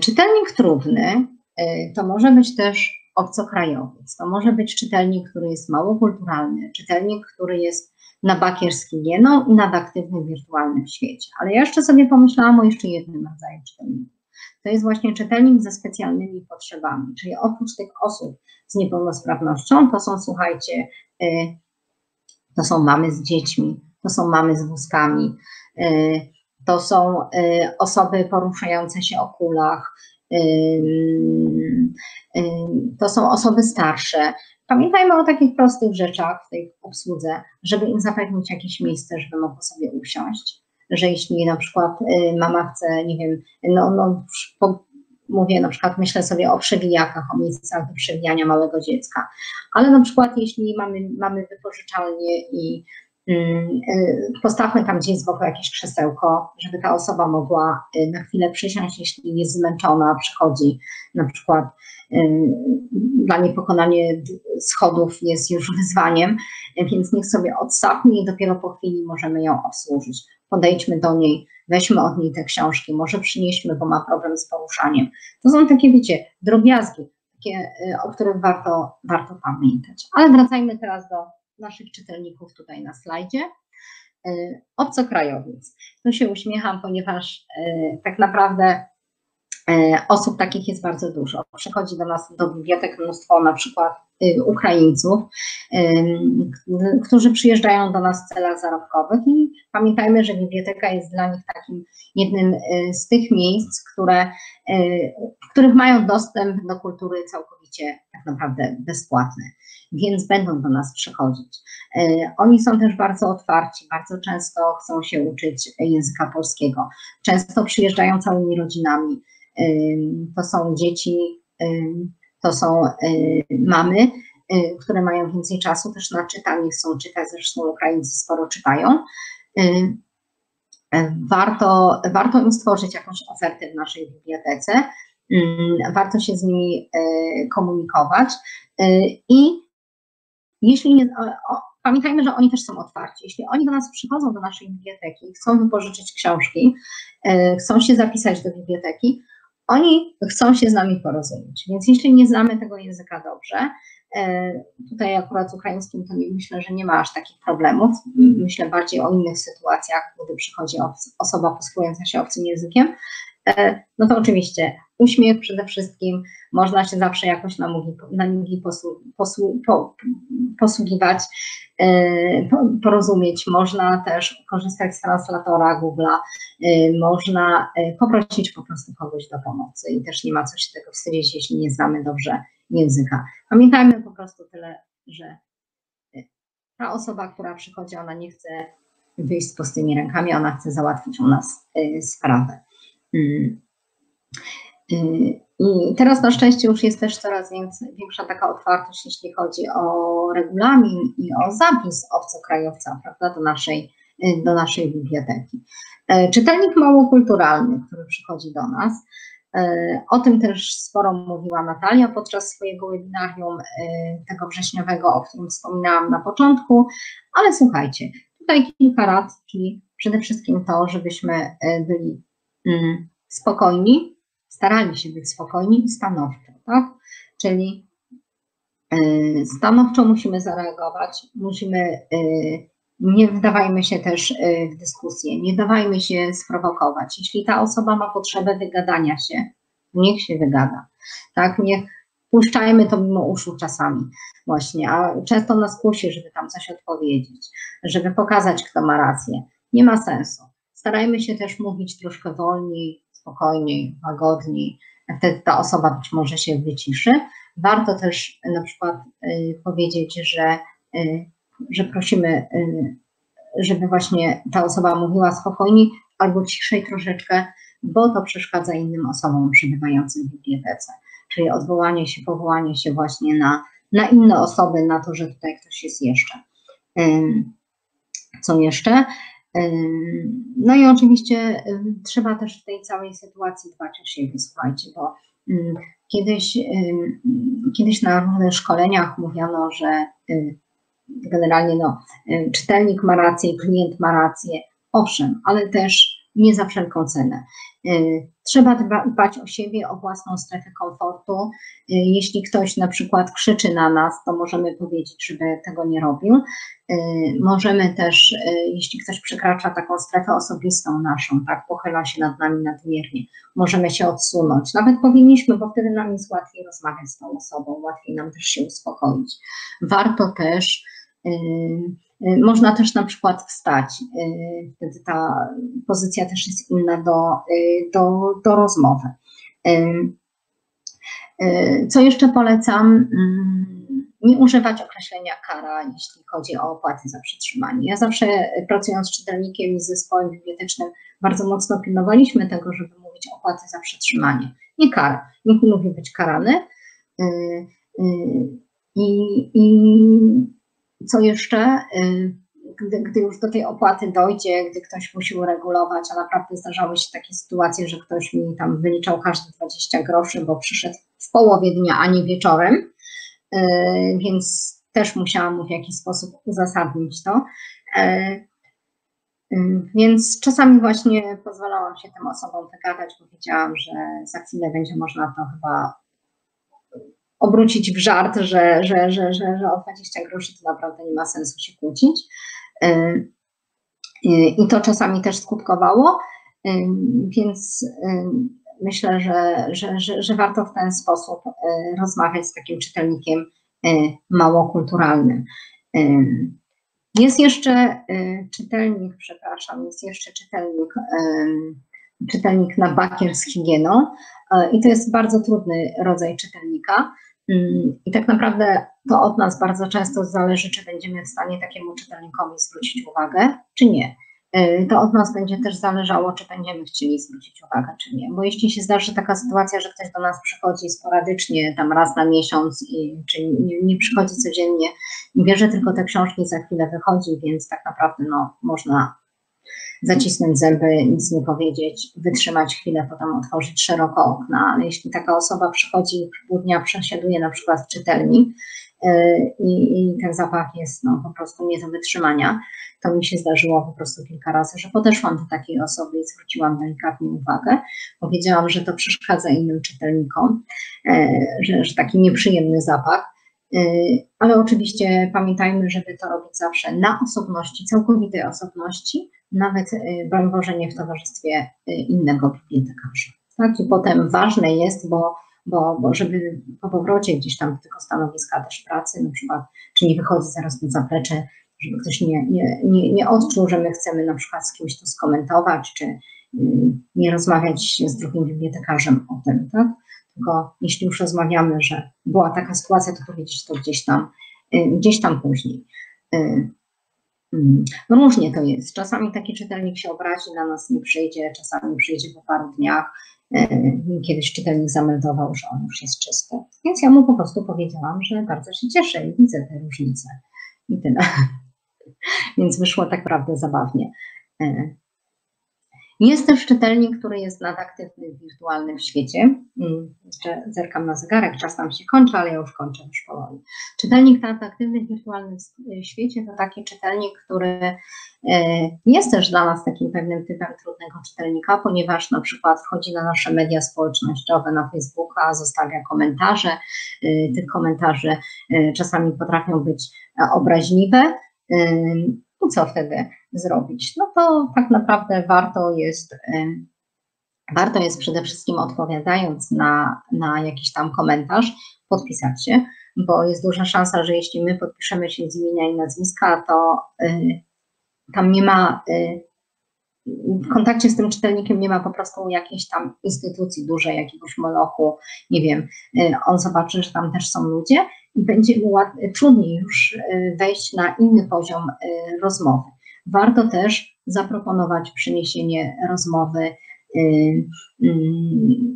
Czytelnik trudny to może być też obcokrajowiec. To może być czytelnik, który jest mało kulturalny, czytelnik, który jest na bakier z higieną i nadaktywny w wirtualnym świecie. Ale ja jeszcze sobie pomyślałam o jeszcze jednym rodzaju czytelników. To jest właśnie czytelnik ze specjalnymi potrzebami, czyli oprócz tych osób z niepełnosprawnością, to są, słuchajcie, y, to są mamy z dziećmi, to są mamy z wózkami, y, to są y, osoby poruszające się o kulach, to są osoby starsze. Pamiętajmy o takich prostych rzeczach w tej obsłudze, żeby im zapewnić jakieś miejsce, żeby mogło sobie usiąść. Że jeśli na przykład y, mama chce, nie wiem, no, no po, mówię na przykład, myślę sobie o przewijakach, o miejscach do przewijania małego dziecka, ale na przykład jeśli mamy, mamy wypożyczalnię i postawmy tam gdzieś z boku jakieś krzesełko, żeby ta osoba mogła y, na chwilę przysiąść, jeśli jest zmęczona, przychodzi na przykład dla niej pokonanie schodów jest już wyzwaniem, więc niech sobie odstawnie i dopiero po chwili możemy ją obsłużyć. Podejdźmy do niej, weźmy od niej te książki, może przynieśmy, bo ma problem z poruszaniem. To są takie, wiecie, drobiazgi, takie, y, o których warto, warto pamiętać. Ale wracajmy teraz do naszych czytelników tutaj na slajdzie. Y, obcokrajowiec. Tu się uśmiecham, ponieważ y, tak naprawdę E, osób takich jest bardzo dużo. Przychodzi do nas do bibliotek mnóstwo na przykład y, Ukraińców, którzy przyjeżdżają do nas w celach zarobkowych i pamiętajmy, że biblioteka jest dla nich takim jednym y, z tych miejsc, które, y, w których mają dostęp do kultury całkowicie tak naprawdę bezpłatny, więc będą do nas przychodzić. Oni są też bardzo otwarci, bardzo często chcą się uczyć języka polskiego, często przyjeżdżają całymi rodzinami to są dzieci, to są mamy, które mają więcej czasu też na czytanie, chcą czytać, zresztą Ukraińcy sporo czytają. Warto, warto im stworzyć jakąś ofertę w naszej bibliotece, warto się z nimi e, komunikować e, i jeśli nie, pamiętajmy, że oni też są otwarci. Jeśli oni do nas przychodzą do naszej biblioteki, chcą wypożyczyć książki, chcą się zapisać do biblioteki, oni chcą się z nami porozumieć, więc jeśli nie znamy tego języka dobrze, tutaj akurat z ukraińskim to myślę, że nie ma aż takich problemów. Myślę bardziej o innych sytuacjach, gdy przychodzi osoba posługująca się obcym językiem. No to oczywiście uśmiech przede wszystkim, można się zawsze jakoś na mugi, na mugi posłu, posłu, po, posługiwać, e, porozumieć. Można też korzystać z translatora Google'a, e, można poprosić po prostu kogoś do pomocy i też nie ma co się tego wstydzić, jeśli nie znamy dobrze języka. Pamiętajmy po prostu tyle, że ta osoba, która przychodzi, ona nie chce wyjść z pustymi rękami, ona chce załatwić u nas sprawę. Y, I teraz na szczęście już jest też coraz większa taka otwartość, jeśli chodzi o regulamin i o zapis obcokrajowca prawda, do, naszej, y, do naszej biblioteki. Y, czytelnik małokulturalny, który przychodzi do nas, o tym też sporo mówiła Natalia podczas swojego webinarium tego wrześniowego, o którym wspominałam na początku, ale słuchajcie, tutaj kilka rad, czyli przede wszystkim to, żebyśmy byli mm, spokojni, starali się być spokojni i stanowczo, tak? Czyli stanowczo musimy zareagować, musimy, nie wdawajmy się też w dyskusję, nie dawajmy się sprowokować. Jeśli ta osoba ma potrzebę wygadania się, niech się wygada, tak? Niech puszczajmy to mimo uszu czasami właśnie, a często nas kusi, żeby tam coś odpowiedzieć, żeby pokazać, kto ma rację. Nie ma sensu. Starajmy się też mówić troszkę wolniej, spokojniej, łagodniej, wtedy ta osoba być może się wyciszy. Warto też na przykład y, powiedzieć, że, y, że prosimy, y, żeby właśnie ta osoba mówiła spokojniej albo ciszej troszeczkę, bo to przeszkadza innym osobom przebywającym w bibliotece. Czyli odwołanie się, powołanie się właśnie na, na inne osoby, na to, że tutaj ktoś jest jeszcze. Co jeszcze? No i oczywiście trzeba też w tej całej sytuacji dbać o siebie, słuchajcie, bo kiedyś, kiedyś na różnych szkoleniach mówiono, że generalnie no, czytelnik ma rację, klient ma rację, owszem, ale też nie za wszelką cenę. Y, trzeba dbać o siebie, o własną strefę komfortu. Y, jeśli ktoś na przykład krzyczy na nas, to możemy powiedzieć, żeby tego nie robił. Y, możemy też, jeśli ktoś przekracza taką strefę osobistą naszą, tak, pochyla się nad nami nadmiernie, możemy się odsunąć. Nawet powinniśmy, bo wtedy nam jest łatwiej rozmawiać z tą osobą, łatwiej nam też się uspokoić. Warto też można też na przykład wstać, y, wtedy ta pozycja też jest inna do, y, do, do rozmowy. Co jeszcze polecam? Mm, nie używać określenia kara, jeśli chodzi o opłaty za przetrzymanie. Ja zawsze pracując z czytelnikiem i z zespołem bibliotecznym bardzo mocno pilnowaliśmy tego, żeby mówić opłaty za przetrzymanie. Nie kara. Nikt nie lubi być karany. I, i co jeszcze, y, gdy, gdy, już do tej opłaty dojdzie, gdy ktoś musi uregulować, a naprawdę zdarzały się takie sytuacje, że ktoś mi tam wyliczał każde 20 groszy, bo przyszedł w połowie dnia, a nie wieczorem, y, więc też musiałam mu w jakiś sposób uzasadnić to. Y, więc czasami właśnie pozwalałam się tym osobom wygadać, bo wiedziałam, że za chwilę będzie można to chyba obrócić w żart, że, że, że, że, że o 20 groszy to naprawdę nie ma sensu się kłócić. Y, y, I to czasami też skutkowało, y, więc myślę, że, że, że, że warto w ten sposób rozmawiać z takim czytelnikiem mało kulturalnym. Jest jeszcze czytelnik, przepraszam, jest jeszcze czytelnik, czytelnik na bakier z higieną i to jest bardzo trudny rodzaj czytelnika, I tak naprawdę to od nas bardzo często zależy, czy będziemy w stanie takiemu czytelnikowi zwrócić uwagę, czy nie. Y, to od nas będzie też zależało, czy będziemy chcieli zwrócić uwagę, czy nie. Bo jeśli się zdarzy taka sytuacja, że ktoś do nas przychodzi sporadycznie, tam raz na miesiąc, i, czy nie, nie przychodzi codziennie i bierze tylko te książki, za chwilę wychodzi, więc tak naprawdę no, można zacisnąć zęby, nic nie powiedzieć, wytrzymać chwilę, potem otworzyć szeroko okna, ale jeśli taka osoba przychodzi pół dnia przesiaduje na przykład w czytelni yy, i, i ten zapach jest no, po prostu nie do wytrzymania, to mi się zdarzyło po prostu kilka razy, że podeszłam do takiej osoby i zwróciłam delikatnie uwagę. Powiedziałam, że to przeszkadza innym czytelnikom, yy, że, że taki nieprzyjemny zapach. Yy, ale oczywiście pamiętajmy, żeby to robić zawsze na osobności, całkowitej osobności, nawet, y, broń Boże, nie w towarzystwie y, innego bibliotekarza. Tak? I potem ważne jest, bo, bo, bo żeby po powrocie gdzieś tam do tego stanowiska też pracy, na przykład, czy nie wychodzi zaraz na zaplecze, żeby ktoś nie, nie, nie, nie odczuł, że my chcemy na przykład z kimś to skomentować, czy y, nie rozmawiać z drugim bibliotekarzem o tym, tak? Tylko jeśli już rozmawiamy, że była taka sytuacja, to powiedzieć to gdzieś tam, gdzieś tam później. Mm. Różnie to jest. Czasami taki czytelnik się obrazi, na nas nie przyjdzie, czasami przyjdzie po paru dniach. E, kiedyś czytelnik zameldował, że on już jest czysty. Więc ja mu po prostu powiedziałam, że bardzo się cieszę i widzę te różnice. I tyle. Więc wyszło tak naprawdę zabawnie. Jest też czytelnik, który jest nadaktywny w wirtualnym świecie. Mm, jeszcze zerkam na zegarek, czas nam się kończy, ale ja już kończę już powoli. Czytelnik nadaktywny w wirtualnym świecie to taki czytelnik, który e, jest też dla nas takim pewnym typem trudnego czytelnika, ponieważ na przykład wchodzi na nasze media społecznościowe, na Facebooka, zostawia komentarze. E, tych komentarzy e, czasami potrafią być obraźliwe. I co wtedy zrobić? No to tak naprawdę warto jest, warto jest przede wszystkim odpowiadając na, na jakiś tam komentarz, podpisać się, bo jest duża szansa, że jeśli my podpiszemy się z imienia i nazwiska, to y, tam nie ma, y, w kontakcie z tym czytelnikiem nie ma po prostu jakiejś tam instytucji dużej, jakiegoś molochu, nie wiem, y, on zobaczy, że tam też są ludzie i będzie mu trudniej już wejść na inny poziom rozmowy. Warto też zaproponować przeniesienie rozmowy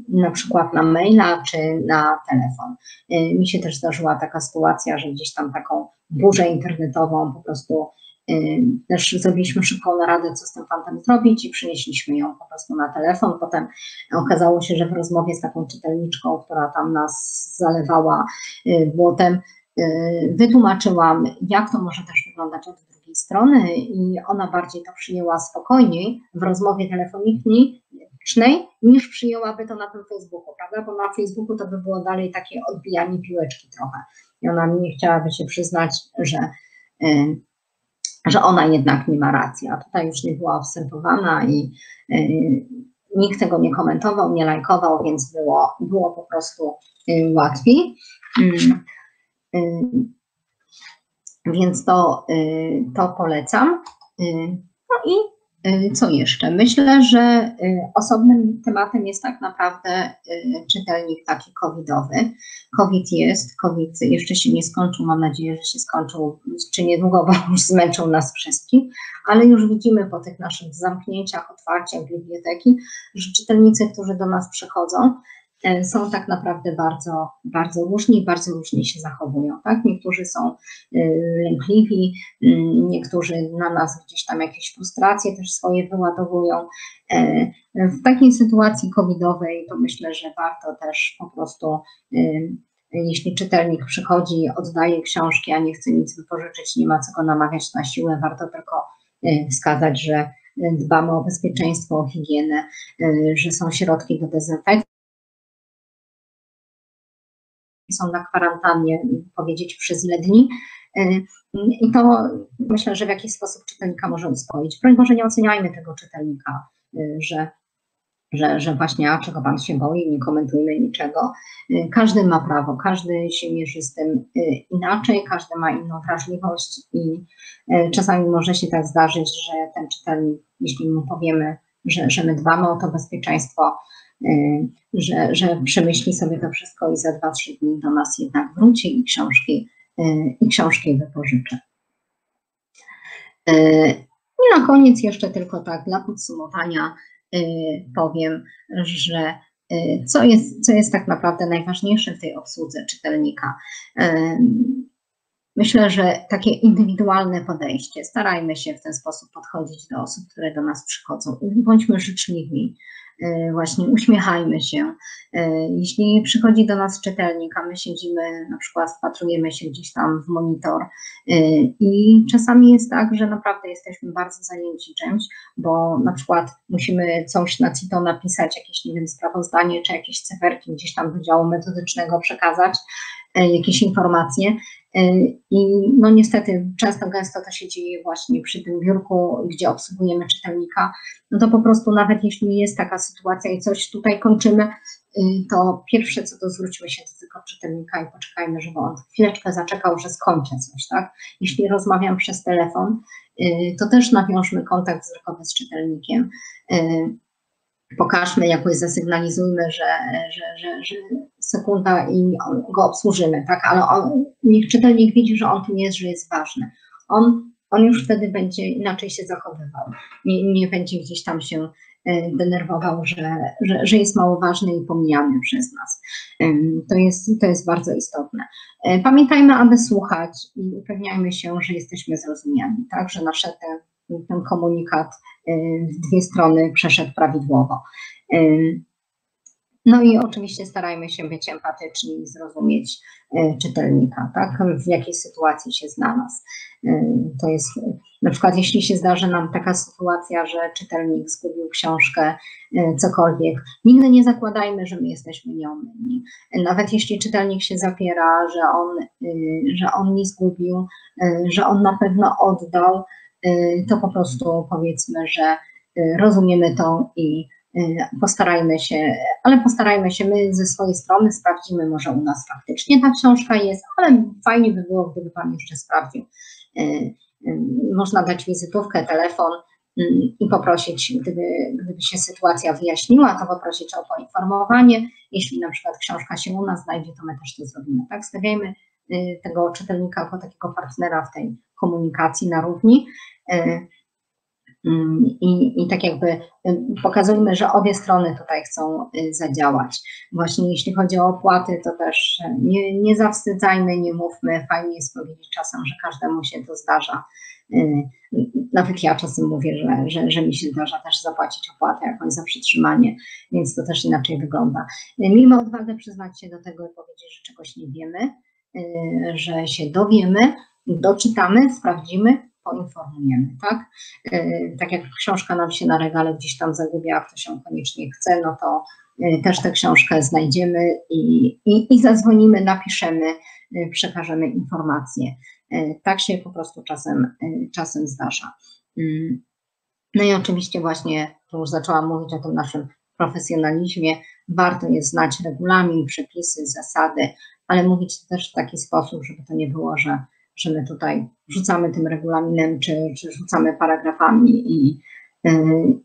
na przykład na maila czy na telefon. Mi się też zdarzyła taka sytuacja, że gdzieś tam taką burzę internetową po prostu też zrobiliśmy szybką naradę, co z tym fantem zrobić i przynieśliśmy ją po prostu na telefon. Potem okazało się, że w rozmowie z taką czytelniczką, która tam nas zalewała y, błotem, y, wytłumaczyłam, jak to może też wyglądać od drugiej strony i ona bardziej to przyjęła spokojniej w rozmowie telefonicznej niż przyjęłaby to na tym Facebooku, prawda? Bo na Facebooku to by było dalej takie odbijanie piłeczki trochę. I ona nie chciałaby się przyznać, że, y, że ona jednak nie ma racji, a tutaj już nie była obserwowana i y, nikt tego nie komentował, nie lajkował, więc było, było po prostu łatwiej. Więc to, to polecam. No i Y, co jeszcze? Myślę, że y, osobnym tematem jest tak naprawdę y, czytelnik taki covidowy. COVID jest, COVID jeszcze się nie skończył, mam nadzieję, że się skończył, czy niedługo, bo już zmęczył nas wszystkich, ale już widzimy po tych naszych zamknięciach, otwarciach biblioteki, że czytelnicy, którzy do nas przychodzą, są tak naprawdę bardzo, bardzo różni bardzo różnie się zachowują. Tak? Niektórzy są e, lękliwi, mm, niektórzy na nas gdzieś tam jakieś frustracje też swoje wyładowują. E, w takiej sytuacji covidowej to myślę, że warto też po prostu jeśli czytelnik przychodzi, oddaje książki, a nie chce nic wypożyczyć, nie ma co go namawiać na siłę, warto tylko wskazać, że dbamy o bezpieczeństwo, o higienę, że są środki do dezynfekcji są na kwarantannie, powiedzieć, przez ile dni. Y, I to myślę, że w jakiś sposób czytelnika może uspokoić. Broń Boże, nie oceniajmy tego czytelnika, y, że, że, że właśnie, a czego Pan się boi, nie komentujmy niczego. Y, każdy ma prawo, każdy się mierzy z tym inaczej, każdy ma inną wrażliwość i czasami może się tak zdarzyć, że ten czytelnik, jeśli mu powiemy, że, że my dbamy o to bezpieczeństwo, że, że przemyśli sobie to wszystko i za 2-3 dni do nas jednak wróci i książki, y, i książki wypożyczy. Y, I na koniec jeszcze tylko tak dla podsumowania powiem, że co jest, co jest tak naprawdę najważniejsze w tej obsłudze czytelnika. Myślę, że takie indywidualne podejście, starajmy się w ten sposób podchodzić do osób, które do nas przychodzą. Bądźmy życzliwi, E, właśnie uśmiechajmy się. E, jeśli przychodzi do nas czytelnik, a my siedzimy, na przykład wpatrujemy się gdzieś tam w monitor e, i czasami jest tak, że naprawdę jesteśmy bardzo zajęci czymś, bo na przykład musimy coś na CITO napisać, jakieś, nie wiem, sprawozdanie czy jakieś cyferki gdzieś tam do działu metodycznego przekazać, jakieś informacje i no niestety często gęsto to się dzieje właśnie przy tym biurku, gdzie obsługujemy czytelnika, no to po prostu nawet jeśli jest taka sytuacja i coś tutaj kończymy, y, to pierwsze co to zwróćmy się do czytelnika i poczekajmy, żeby on chwileczkę zaczekał, że skończę coś, tak? Jeśli rozmawiam przez telefon, y, to też nawiążmy kontakt wzrokowy z czytelnikiem, y, pokażmy jakoś, zasygnalizujmy, że, że, że, że sekunda i go obsłużymy, tak? Ale on, niech czytelnik widzi, że on nie jest, że jest ważny. On, on już wtedy będzie inaczej się zachowywał. Nie, nie będzie gdzieś tam się e, denerwował, że, że, że jest mało ważny i pomijany przez nas. To jest, to jest bardzo istotne. E, pamiętajmy, aby słuchać i upewniajmy się, że jesteśmy zrozumiani, tak? Że nasze te ten komunikat w dwie strony przeszedł prawidłowo. No i oczywiście starajmy się być empatyczni i zrozumieć e, czytelnika, tak, w jakiej sytuacji się znalazł. To jest na przykład, jeśli się zdarzy nam taka sytuacja, że czytelnik zgubił książkę, cokolwiek, nigdy nie zakładajmy, że my jesteśmy nieomylni. Nawet jeśli czytelnik się zapiera, że on, że on nie zgubił, że on na pewno oddał, to po prostu powiedzmy, że rozumiemy to i Y, postarajmy się, ale postarajmy się my ze swojej strony, sprawdzimy, może u nas faktycznie ta książka jest, ale fajnie by było, gdyby Pan jeszcze sprawdził. Y, y, można dać wizytówkę, telefon i poprosić, gdyby, gdyby się sytuacja wyjaśniła, to poprosić o poinformowanie. Jeśli na przykład książka się u nas znajdzie, to my też to zrobimy. Tak, stawiajmy tego czytelnika jako takiego partnera w tej komunikacji na równi. Mm, I, I tak jakby y, pokazujmy, że obie strony tutaj chcą y, zadziałać. Właśnie jeśli chodzi o opłaty, to też nie, nie zawstydzajmy, nie mówmy. Fajnie jest powiedzieć czasem, że każdemu się to zdarza. Nawet ja czasem mówię, że, że, że mi się zdarza też zapłacić opłatę jakąś za przytrzymanie, więc to też inaczej wygląda. Miejmy odwagę przyznać się do tego i powiedzieć, że czegoś nie wiemy, że się dowiemy, doczytamy, sprawdzimy, poinformujemy, tak? E, tak jak książka nam się na regale gdzieś tam zagubia, a ktoś ją koniecznie chce, no to e, też tę książkę znajdziemy i, i, i zadzwonimy, napiszemy, e, przekażemy informacje. Tak się po prostu czasem, czasem zdarza. Mm. No i oczywiście właśnie, tu już zaczęłam mówić o tym naszym profesjonalizmie, warto jest znać regulamin, przepisy, zasady, ale mówić też w taki sposób, żeby to nie było, że że my tutaj rzucamy tym regulaminem, czy, czy rzucamy paragrafami i, y,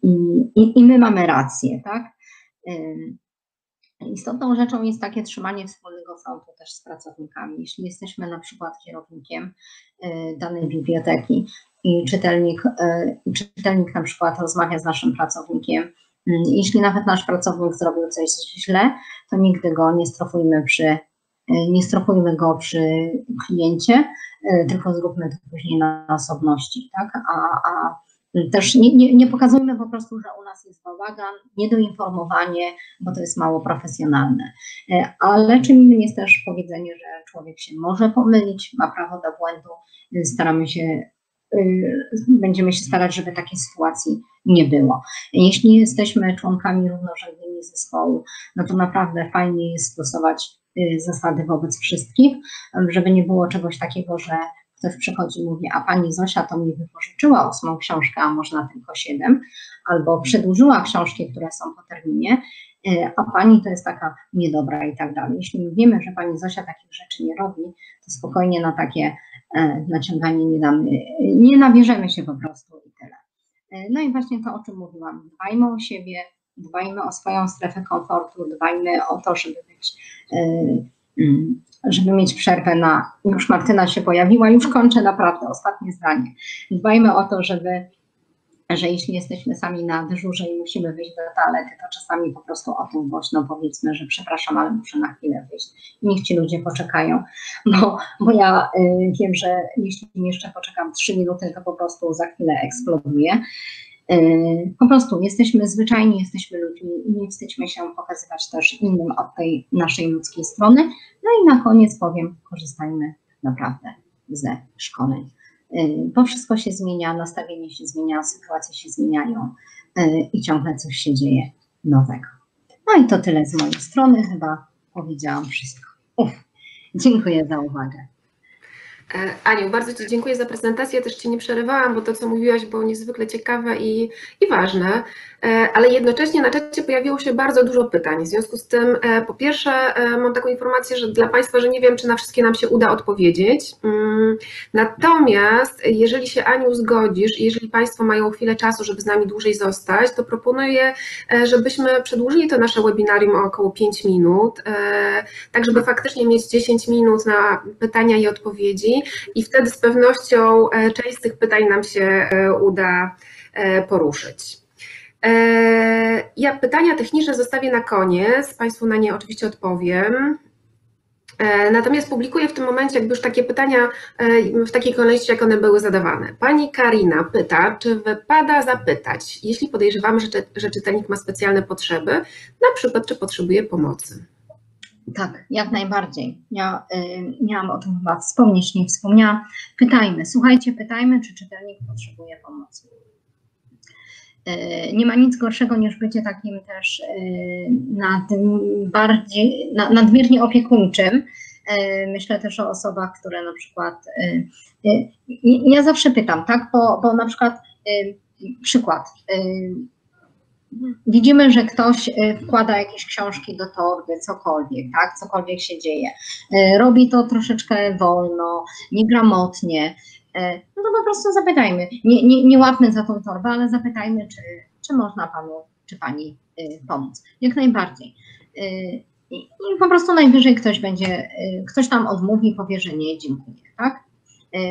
i, i, i my mamy rację, tak? Y, istotną rzeczą jest takie trzymanie wspólnego frontu też z pracownikami. Jeśli jesteśmy na przykład kierownikiem y, danej biblioteki i czytelnik, czytelnik na przykład rozmawia z naszym pracownikiem, jeśli nawet nasz pracownik zrobił coś źle, to nigdy go nie strofujmy przy nie strofujmy go przy kliencie, E, tylko zróbmy to później na osobności, tak? A, a też nie, nie, nie pokazujmy po prostu, że u nas jest bałagan, niedoinformowanie, bo to jest mało profesjonalne. E, ale czym innym jest też powiedzenie, że człowiek się może pomylić, ma prawo do błędu. Staramy się, będziemy się starać, żeby takiej sytuacji nie było. Jeśli jesteśmy członkami zespołu, no to naprawdę fajnie jest stosować Y, zasady wobec wszystkich, żeby nie było czegoś takiego, że ktoś przychodzi i mówi, a pani Zosia to mi wypożyczyła ósmą książkę, a można tylko siedem, albo przedłużyła książki, które są po terminie, y, a pani to jest taka niedobra i tak dalej. Jeśli my wiemy, że pani Zosia takich rzeczy nie robi, to spokojnie na takie e, naciąganie nie damy, nie nabierzemy się po prostu i tyle. E, no i właśnie to, o czym mówiłam, dbajmy o siebie, dbajmy o swoją strefę komfortu, dbajmy o to, żeby być, e, mm, żeby mieć przerwę na, już Martyna się pojawiła, już kończę naprawdę, ostatnie zdanie. Dbajmy o to, żeby że jeśli jesteśmy sami na dyżurze i musimy wyjść do toalety, to czasami po prostu o tym głośno powiedzmy, że przepraszam, ale muszę na chwilę wyjść. Niech ci ludzie poczekają, bo, bo ja y, wiem, że jeśli jeszcze poczekam trzy minuty, to po prostu za chwilę eksploduję. Y, po prostu jesteśmy zwyczajni, jesteśmy ludźmi i nie wstydźmy się pokazywać też innym od tej naszej ludzkiej strony. No i na koniec powiem, korzystajmy naprawdę ze szkoleń. Y, bo wszystko się zmienia, nastawienie się zmienia, sytuacje się zmieniają y, i ciągle coś się dzieje nowego. No i to tyle z mojej strony, chyba powiedziałam wszystko. Uf, dziękuję za uwagę. E, Aniu, bardzo Ci dziękuję za prezentację. Ja też Ci nie przerywałam, bo to, co mówiłaś, było niezwykle ciekawe i, i ważne, e, ale jednocześnie na czacie pojawiło się bardzo dużo pytań. W związku z tym, e, po pierwsze, mam taką informację, że dla Państwa, że nie wiem, czy na wszystkie nam się uda odpowiedzieć. Mm, natomiast, jeżeli się Aniu zgodzisz i jeżeli Państwo mają chwilę czasu, żeby z nami dłużej zostać, to proponuję, żebyśmy przedłużyli to nasze webinarium o około 5 minut, tak żeby faktycznie mieć 10 minut na pytania i odpowiedzi i wtedy z pewnością e, część z tych pytań nam się e, uda e, poruszyć. Ja pytania techniczne zostawię na koniec, Państwu na nie oczywiście odpowiem. Natomiast publikuję w tym momencie jakby już takie pytania w takiej kolejności, jak one były zadawane. Pani Karina pyta, czy wypada zapytać, jeśli podejrzewamy, że czytelnik ma specjalne potrzeby, na przykład czy potrzebuje pomocy. Tak, jak najbardziej. Ja y, miałam o tym chyba wspomnieć, nie wspomniałam. Pytajmy, słuchajcie, pytajmy, czy czytelnik potrzebuje pomocy. Y, nie ma nic gorszego niż bycie takim też y, nad, bardziej, nadmiernie opiekuńczym. Y, myślę też o osobach, które na przykład. Ja zawsze pytam, tak, bo, bo na przykład przykład. Widzimy, że ktoś wkłada jakieś książki do torby, cokolwiek, tak, cokolwiek się dzieje. Robi to troszeczkę wolno, niegramotnie E, no to po prostu zapytajmy. Nie, nie, nie łapmy za tą torbę, ale zapytajmy, czy, czy można panu, czy pani y, pomóc. Jak najbardziej. Y, I po prostu najwyżej ktoś będzie, y, ktoś tam odmówi, powie, że nie, dziękuję, tak?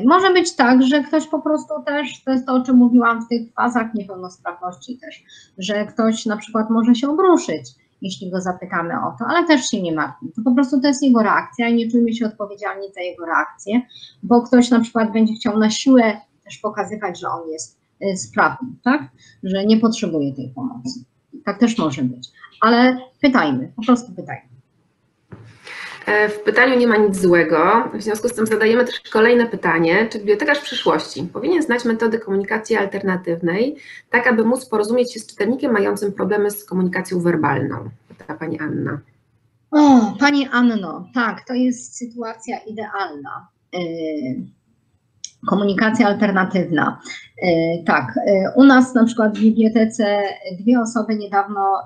Może być tak, że ktoś po prostu też, to jest to, o czym mówiłam w tych fazach niepełnosprawności też, że ktoś na przykład może się obruszyć, jeśli go zapytamy o to, ale też się nie martwi. To po prostu to jest jego reakcja i nie czujmy się odpowiedzialni za jego reakcję, bo ktoś na przykład będzie chciał na siłę też pokazywać, że on jest y, sprawny, tak? Że nie potrzebuje tej pomocy. Tak też może być. Ale pytajmy, po prostu pytajmy. E, w pytaniu nie ma nic złego, w związku z tym zadajemy też kolejne pytanie. Czy bibliotekarz przyszłości powinien znać metody komunikacji alternatywnej, tak aby móc porozumieć się z czytelnikiem mającym problemy z komunikacją werbalną? Pyta Pani Anna. O, Pani Anno, tak, to jest sytuacja idealna. E, komunikacja alternatywna. E, tak, u nas na przykład w bibliotece dwie osoby niedawno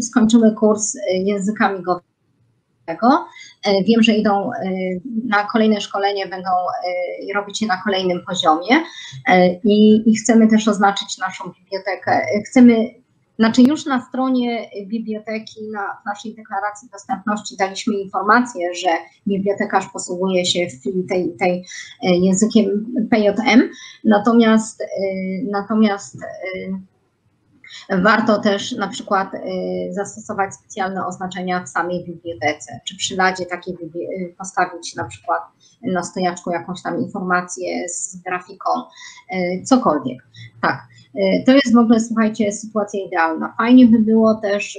skończyły kurs języka migowego E, wiem, że idą e, na kolejne szkolenie, będą e, robić je na kolejnym poziomie i, i chcemy też oznaczyć naszą bibliotekę. Chcemy znaczy już na stronie biblioteki, na naszej deklaracji dostępności daliśmy informację, że bibliotekarz posługuje się w chwili tej, tej językiem PJM, natomiast, natomiast Warto też na przykład y, zastosować specjalne oznaczenia w samej bibliotece, czy przy ladzie takiej y, postawić na przykład na stojaczku jakąś tam informację z grafiką, y, cokolwiek. Tak, to jest w ogóle, słuchajcie, sytuacja idealna. Fajnie by było też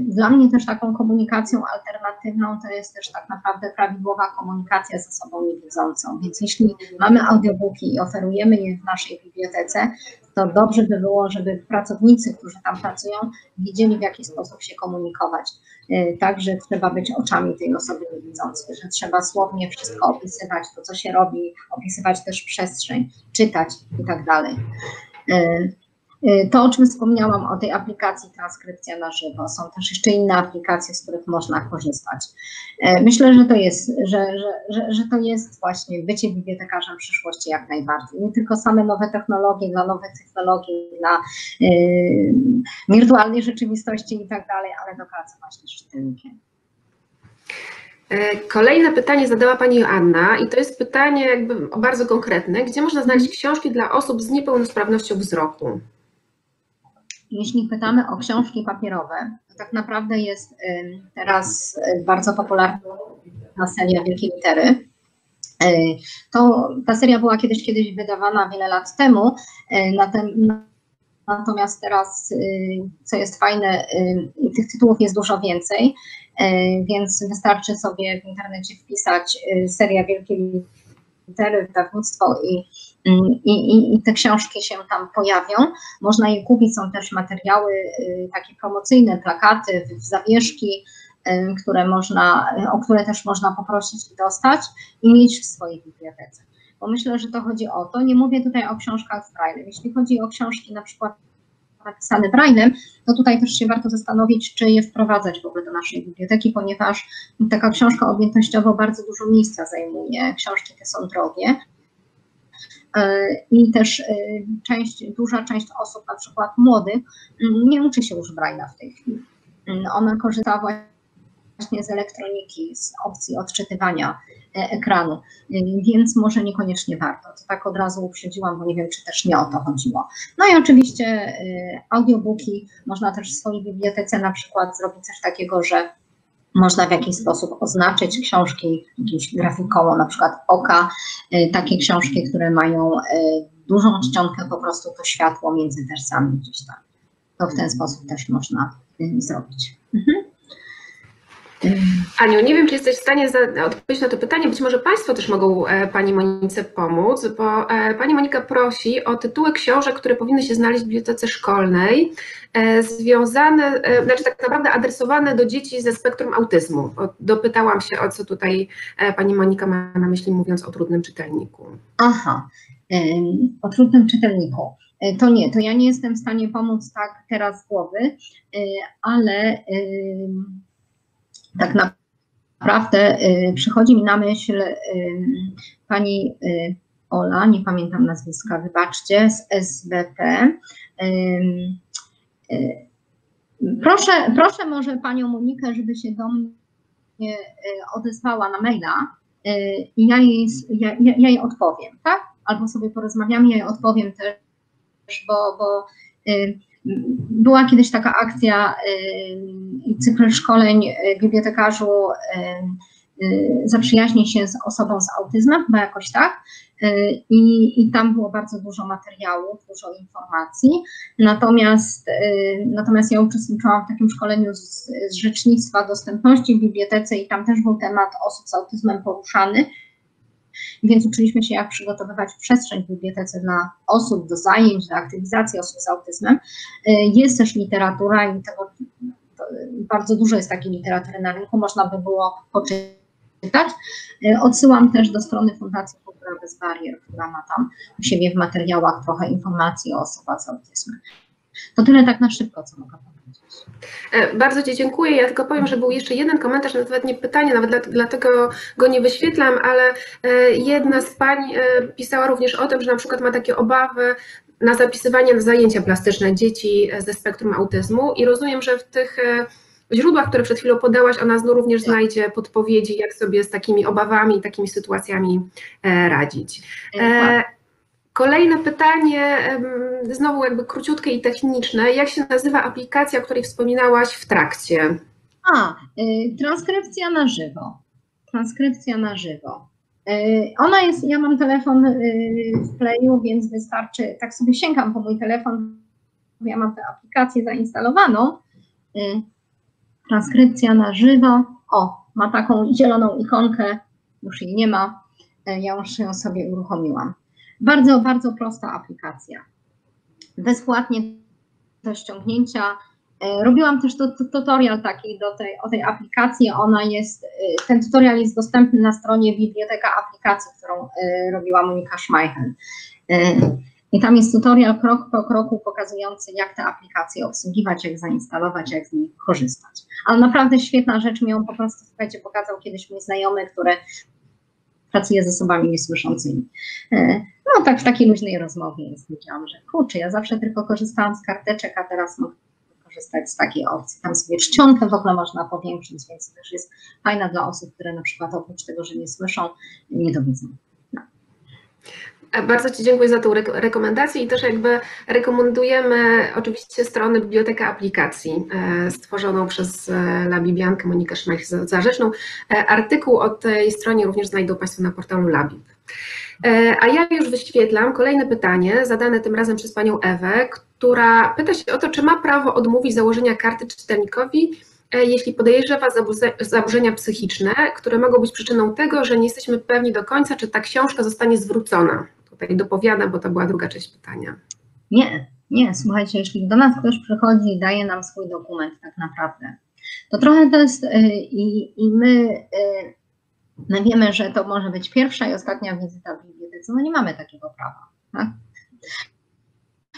dla mnie też taką komunikacją alternatywną to jest też tak naprawdę prawidłowa komunikacja z osobą niewidzącą. Więc jeśli mamy audiobooki i oferujemy je w naszej bibliotece, to dobrze by było, żeby pracownicy, którzy tam pracują, wiedzieli w jaki sposób się komunikować. Y, tak, że trzeba być oczami tej osoby niewidzącej, że trzeba słownie wszystko opisywać, to co się robi, opisywać też przestrzeń, czytać i tak dalej. Y, Y, to, o czym wspomniałam, o tej aplikacji Transkrypcja na żywo, są też jeszcze inne aplikacje, z których można korzystać. Y, myślę, że to jest, że, że, że, że to jest właśnie bycie bibliotekarzem przyszłości jak najbardziej. Nie tylko same nowe technologie, dla nowych technologii, dla y, wirtualnej rzeczywistości i tak dalej, ale do pracy właśnie z czytelnikiem. Kolejne pytanie zadała Pani Joanna i to jest pytanie jakby bardzo konkretne. Gdzie można znaleźć książki dla osób z niepełnosprawnością wzroku? Jeśli pytamy o książki papierowe, to tak naprawdę jest teraz y, bardzo popularna seria Wielkie Litery. Y, to, ta seria była kiedyś, kiedyś wydawana wiele lat temu, y, natomiast teraz, co jest fajne, tych tytułów jest dużo więcej, więc wystarczy sobie w internecie wpisać seria Wielkie Litery, wydawnictwo i i, i, i, te książki się tam pojawią. Można je kupić, są też materiały y, takie promocyjne, plakaty, zawieszki, y, które można, o które też można poprosić i dostać i mieć w swojej bibliotece. Bo myślę, że to chodzi o to. Nie mówię tutaj o książkach z Braille'em. Jeśli chodzi o książki na przykład napisane Braille'em, to tutaj też się warto zastanowić, czy je wprowadzać w ogóle do naszej biblioteki, ponieważ taka książka objętościowo bardzo dużo miejsca zajmuje. Książki te są drogie, i też e, część, duża część osób, na przykład młodych, mm, nie uczy się już Braille'a w tej chwili. Mm, ona korzysta właśnie z elektroniki, z opcji odczytywania e, ekranu, więc może niekoniecznie warto. To tak od razu uprzedziłam, bo nie wiem, czy też nie o to chodziło. No i oczywiście audiobooki, można też w swojej bibliotece na przykład zrobić coś takiego, że można w jakiś sposób oznaczyć książki jakimś grafiką, na przykład oka, y, takie książki, które mają y, dużą czcionkę, po prostu to światło między wersami gdzieś tam. To w ten sposób też można y, zrobić. Mhm. Aniu, nie wiem, czy jesteś w stanie odpowiedzieć na to pytanie. Być może Państwo też mogą e, Pani Monice pomóc, bo e, Pani Monika prosi o tytuły książek, które powinny się znaleźć w bibliotece szkolnej, e, związane, znaczy tak naprawdę adresowane do dzieci ze spektrum autyzmu. Dopytałam się, o co tutaj Pani Monika ma na myśli, mówiąc o trudnym czytelniku. Aha, o trudnym czytelniku. To nie, to ja nie jestem w stanie pomóc tak teraz z głowy, ale tak naprawdę y, przychodzi mi na myśl y, pani y, Ola, nie pamiętam nazwiska, wybaczcie, z SBP. Proszę, proszę może panią Monikę, żeby się do mnie odesłała na maila i ja jej, ja, ja jej odpowiem, tak? Albo sobie porozmawiamy, ja jej odpowiem też, bo, bo była kiedyś taka akcja, y, cykl szkoleń y, bibliotekarzu y, zaprzyjaźni się z osobą z autyzmem, chyba jakoś tak. I, I tam było bardzo dużo materiałów, dużo informacji. Natomiast, natomiast ja uczestniczyłam w takim szkoleniu z, z rzecznictwa dostępności w bibliotece i tam też był temat osób z autyzmem poruszany więc uczyliśmy się, jak przygotowywać przestrzeń w bibliotece dla osób, do zajęć, do aktywizacji osób z autyzmem. Y, jest też literatura i tego bardzo dużo jest takiej literatury na rynku, można by było poczytać. Y, odsyłam też do strony Fundacji Kultura Bez Barier, która ma tam u siebie w materiałach trochę informacji o osobach z autyzmem. To tyle tak na szybko, co mogę powiedzieć. E, bardzo Ci dziękuję. Ja tylko powiem, że był jeszcze jeden komentarz, nawet nie pytanie, nawet dlatego go nie wyświetlam, ale e, jedna z pań e, pisała również o tym, że na przykład ma takie obawy na zapisywanie na zajęcia plastyczne dzieci ze spektrum autyzmu i rozumiem, że w tych źródłach, które przed chwilą podałaś, ona również tak. znajdzie podpowiedzi, jak sobie z takimi obawami, takimi sytuacjami radzić. Kolejne pytanie, znowu jakby króciutkie i techniczne. Jak się nazywa aplikacja, o której wspominałaś w trakcie? A, y, transkrypcja na żywo. Transkrypcja na żywo. Y, ona jest, ja mam telefon y, w Playu, więc wystarczy, tak sobie sięgam po mój telefon, ja mam tę aplikację zainstalowaną. Transkrypcja na żywo. O, ma taką zieloną ikonkę, już jej nie ma. Ja już ją sobie uruchomiłam. Bardzo, bardzo prosta aplikacja. Bezpłatnie do ściągnięcia. E, robiłam też to, to, tutorial taki do tej, o tej aplikacji. Ona jest, e, ten tutorial jest dostępny na stronie Biblioteka Aplikacji, którą e, robiła Monika Schmeichel. I tam jest tutorial krok po kroku pokazujący, jak te aplikacje obsługiwać, jak zainstalować, jak z nich korzystać. Ale naprawdę świetna rzecz, mi ją po prostu, słuchajcie, pokazał kiedyś mój znajomy, który pracuje z osobami niesłyszącymi. No tak w takiej luźnej rozmowie jest. Wiedziałam, że kurczę, ja zawsze tylko korzystałam z karteczek, a teraz mogę korzystać z takiej opcji. Tam sobie czcionkę w ogóle można powiększyć, więc też jest fajna dla osób, które na przykład oprócz tego, że nie słyszą, nie dowidzą. No. Bardzo Ci dziękuję za tą rekomendację i też jakby rekomendujemy oczywiście stronę Biblioteka Aplikacji e, stworzoną przez e, Labibiankę Monikę Szmajch-Zarzeczną. E, artykuł o tej stronie również znajdą Państwo na portalu Labib. E, a ja już wyświetlam kolejne pytanie, zadane tym razem przez panią Ewę, która pyta się o to, czy ma prawo odmówić założenia karty czytelnikowi, e, jeśli podejrzewa zaburzenia psychiczne, które mogą być przyczyną tego, że nie jesteśmy pewni do końca, czy ta książka zostanie zwrócona. Tutaj dopowiadam, bo to była druga część pytania. Nie, nie, słuchajcie, jeśli do nas ktoś przychodzi i daje nam swój dokument tak naprawdę, to trochę to jest e, i, i my My wiemy, że to może być pierwsza i ostatnia wizyta w bibliotece. No nie mamy takiego prawa. Tak?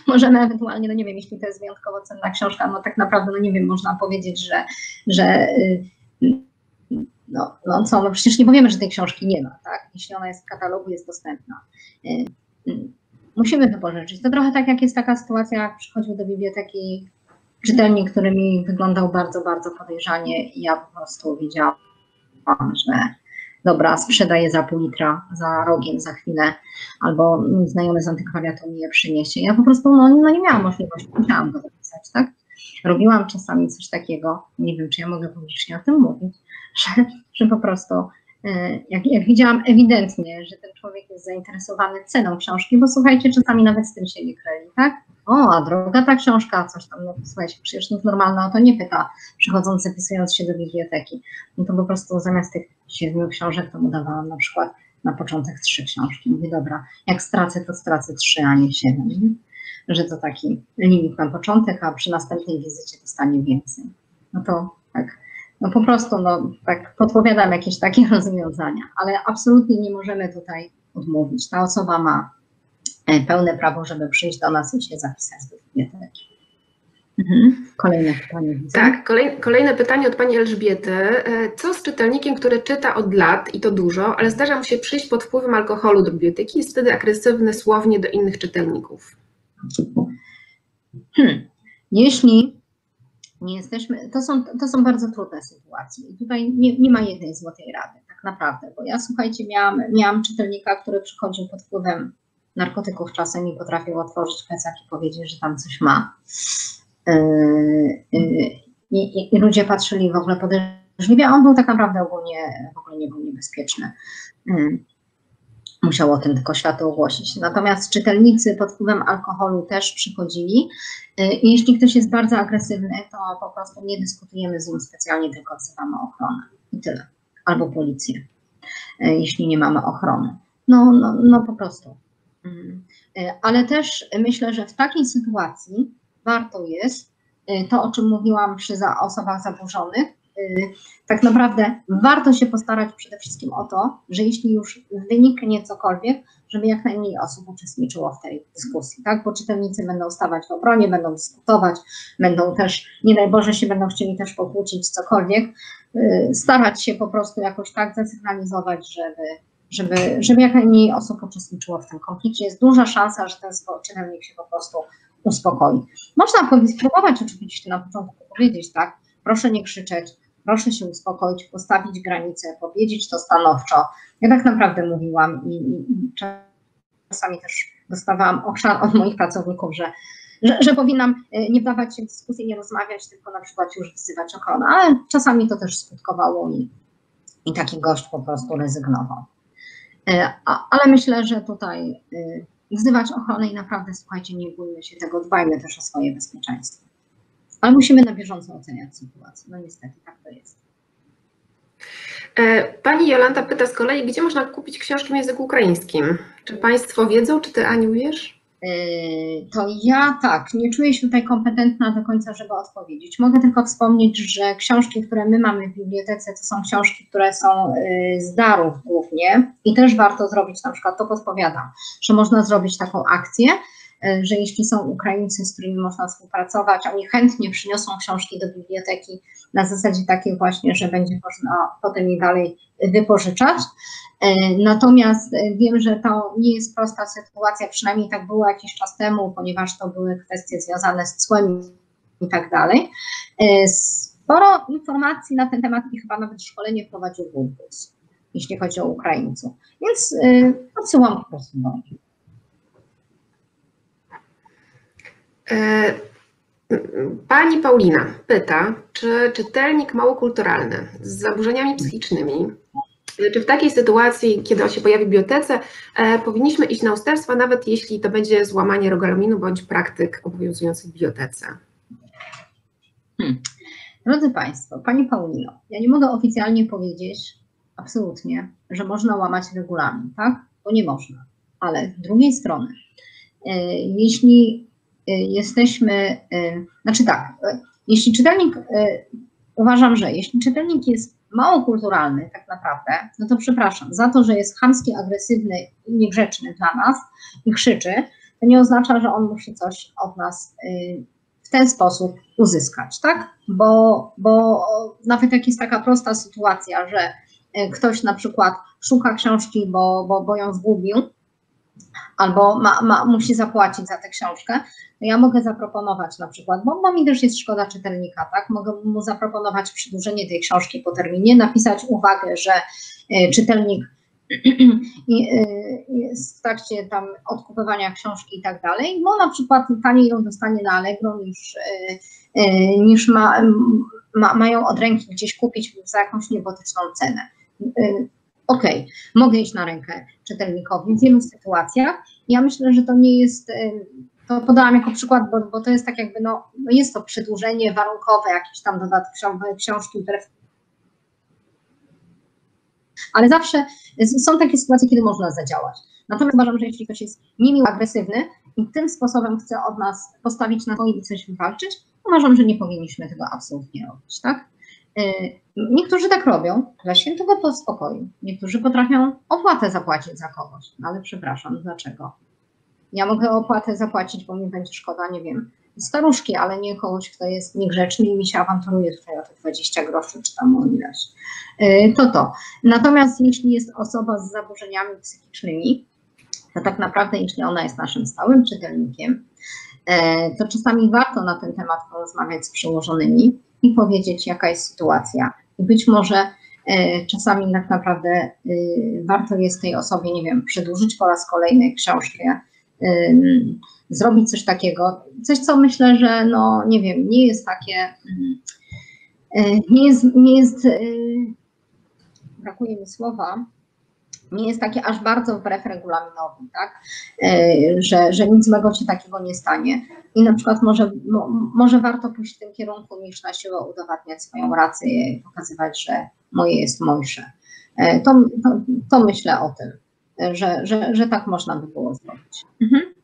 Możemy ewentualnie, no nie wiem, jeśli to jest wyjątkowo cenna książka, no tak naprawdę, no nie wiem, można powiedzieć, że, że no, no co, no przecież nie powiemy, że tej książki nie ma, tak? Jeśli ona jest w katalogu, jest dostępna. Musimy wypożyczyć. To trochę tak, jak jest taka sytuacja, jak przychodził do biblioteki czytelnik, który mi wyglądał bardzo, bardzo podejrzanie i ja po prostu wiedziałam, że dobra, sprzedaję za pół litra, za rogiem za chwilę, albo znajomy z antykwariatu mi je przyniesie. Ja po prostu no, no nie miałam możliwości, musiałam go dopisać, tak? Robiłam czasami coś takiego, nie wiem, czy ja mogę publicznie o tym mówić, że, że po prostu jak, jak widziałam ewidentnie, że ten człowiek jest zainteresowany ceną książki, bo słuchajcie, czasami nawet z tym się nie kryli, tak? O, a droga ta książka, coś tam, no słuchajcie, przecież nikt normalny o to nie pyta, przychodząc, zapisując się do biblioteki. No to po prostu zamiast tych siedmiu książek, to mu dawałam na przykład na początek trzy książki. Mówię, dobra, jak stracę, to stracę trzy, a nie siedem. Że to taki limit na początek, a przy następnej wizycie dostanie więcej. No to tak, no po prostu, no tak podpowiadam jakieś takie rozwiązania, ale absolutnie nie możemy tutaj odmówić. Ta osoba ma e, pełne prawo, żeby przyjść do nas i się zapisać do biblioteki. Mhm. Kolejne pytanie. Tak, kolej, kolejne pytanie od Pani Elżbiety. E, co z czytelnikiem, który czyta od lat i to dużo, ale zdarza mu się przyjść pod wpływem alkoholu do biblioteki, jest wtedy agresywny słownie do innych czytelników? Hmm. Jeśli nie jesteśmy, to są, to są bardzo trudne sytuacje i tutaj nie, nie ma jednej złotej rady, tak naprawdę, bo ja słuchajcie, miałam, miałam czytelnika, który przychodził pod wpływem narkotyków czasem i potrafił otworzyć plecak i powiedzieć, że tam coś ma. Yy, yy, I, i ludzie patrzyli w ogóle podejrzliwie, a on był tak naprawdę ogólnie, w ogóle nie był niebezpieczny. Yy, musiał o tym tylko światu ogłosić. Natomiast czytelnicy pod wpływem alkoholu też przychodzili jeśli ktoś jest bardzo agresywny, to po prostu nie dyskutujemy z nim specjalnie, tylko wzywamy ochronę i tyle. Albo policję, jeśli nie mamy ochrony. No, no, no po prostu. Ale też myślę, że w takiej sytuacji warto jest, y, to o czym mówiłam przy osobach zaburzonych, y, tak naprawdę warto się postarać przede wszystkim o to, że jeśli już wyniknie cokolwiek, żeby jak najmniej osób uczestniczyło w tej dyskusji, tak? Bo czytelnicy będą stawać w obronie, będą dyskutować, będą też, nie daj Boże, się będą chcieli też pokłócić cokolwiek, y, starać się po prostu jakoś tak zasygnalizować, żeby, żeby, żeby jak najmniej osób uczestniczyło w tym konflikcie. Jest duża szansa, że ten czytelnik się po prostu uspokoi. Można spróbować oczywiście na początku powiedzieć, tak, proszę nie krzyczeć, proszę się uspokoić, postawić granice, powiedzieć to stanowczo. Ja tak naprawdę mówiłam i, i czasami też dostawałam okrzan od moich pracowników, że, że, że, powinnam e, nie wdawać się w dyskusję, nie rozmawiać, tylko na przykład już wzywać ochronę, ale czasami to też skutkowało i, i taki gość po prostu rezygnował. E, ale myślę, że tutaj e, wzywać ochronę i naprawdę, słuchajcie, nie bójmy się tego, dbajmy też o swoje bezpieczeństwo. Ale musimy na bieżąco oceniać sytuację. No niestety, tak to jest. E, pani Jolanta pyta z kolei, gdzie można kupić książki w języku ukraińskim? Czy Państwo wiedzą, czy Ty Aniu wiesz? Yy, to ja tak, nie czuję się tutaj kompetentna do końca, żeby odpowiedzieć. Mogę tylko wspomnieć, że książki, które my mamy w bibliotece, to są książki, które są yy, z darów głównie i też warto zrobić, na przykład to podpowiadam, że można zrobić taką akcję, że jeśli są Ukraińcy, z którymi można współpracować, oni chętnie przyniosą książki do biblioteki na zasadzie takiej właśnie, że będzie można potem je dalej wypożyczać. E, natomiast e, wiem, że to nie jest prosta sytuacja, przynajmniej tak było jakiś czas temu, ponieważ to były kwestie związane z cłem i tak dalej. E, sporo informacji na ten temat i chyba nawet szkolenie wprowadził Wójtus, jeśli chodzi o Ukraińców. Więc odsyłam po prostu do Pani Paulina pyta, czy czytelnik małokulturalny z zaburzeniami psychicznymi czy w takiej sytuacji, kiedy on się pojawi w bibliotece, e, powinniśmy iść na ustępstwa, nawet jeśli to będzie złamanie regulaminu bądź praktyk obowiązujących w bibliotece? Hmm. Drodzy Państwo, Pani Paulino, ja nie mogę oficjalnie powiedzieć absolutnie, że można łamać regulamin, tak? Bo nie można. Ale z drugiej strony, e, jeśli e, jesteśmy, e, znaczy tak, jeśli czytelnik, uważam, że jeśli czytelnik jest mało kulturalny tak naprawdę, no to przepraszam, za to, że jest chamski, agresywny i niegrzeczny dla nas i krzyczy, to nie oznacza, że on musi coś od nas y, w ten sposób uzyskać, tak? Bo, bo nawet jak jest taka prosta sytuacja, że y, ktoś na przykład szuka książki, bo, bo, bo ją zgubił, albo ma, ma, musi zapłacić za tę książkę, to ja mogę zaproponować na przykład, bo, bo mi też jest szkoda czytelnika, tak? Mogę mu zaproponować przedłużenie tej książki po terminie, napisać uwagę, że y, czytelnik jest w trakcie tam odkupowania książki i tak dalej, bo na przykład taniej ją dostanie na Allegro niż, y, niż ma, ma, mają od ręki gdzieś kupić za jakąś niebotyczną cenę. Okay, mogę iść na rękę czytelnikowi w wielu sytuacjach. Ja myślę, że to nie jest, y, to podałam jako przykład, bo, bo to jest tak jakby, no, no jest to przedłużenie warunkowe, jakiś tam dodatek książki, które ale zawsze są takie sytuacje, kiedy można zadziałać. Natomiast uważam, że jeśli ktoś jest niemiły, agresywny i tym sposobem chce od nas postawić na swoim i coś wywalczyć, uważam, że nie powinniśmy tego absolutnie robić, tak? Y, niektórzy tak robią dla świętego spokoju. Niektórzy potrafią opłatę zapłacić za kogoś. No ale przepraszam, dlaczego? Ja mogę opłatę zapłacić, bo mi będzie szkoda, nie wiem, staruszki, ale nie kogoś, kto jest niegrzeczny i mi się awanturuje tutaj o te 20 groszy, czy tam o ileś. Y, to to. Natomiast jeśli jest osoba z zaburzeniami psychicznymi, to tak naprawdę jeśli ona jest naszym stałym czytelnikiem, e, to czasami warto na ten temat porozmawiać z przełożonymi i powiedzieć, jaka jest sytuacja. I być może e, czasami tak naprawdę y, warto jest tej osobie, nie wiem, przedłużyć po raz kolejny książkę, zrobić coś takiego, coś co myślę, że no nie wiem, nie jest takie, e, nie jest, nie jest brakuje mi słowa, nie jest takie aż bardzo wbrew regulaminowi, tak? E, że, że nic złego się takiego nie stanie. I na przykład może, mo, może warto pójść w tym kierunku, niż na siłę udowadniać swoją rację i pokazywać, że moje jest mojsze. E, to, to, to myślę o tym, że, że, że tak można by było zrobić. Mhm.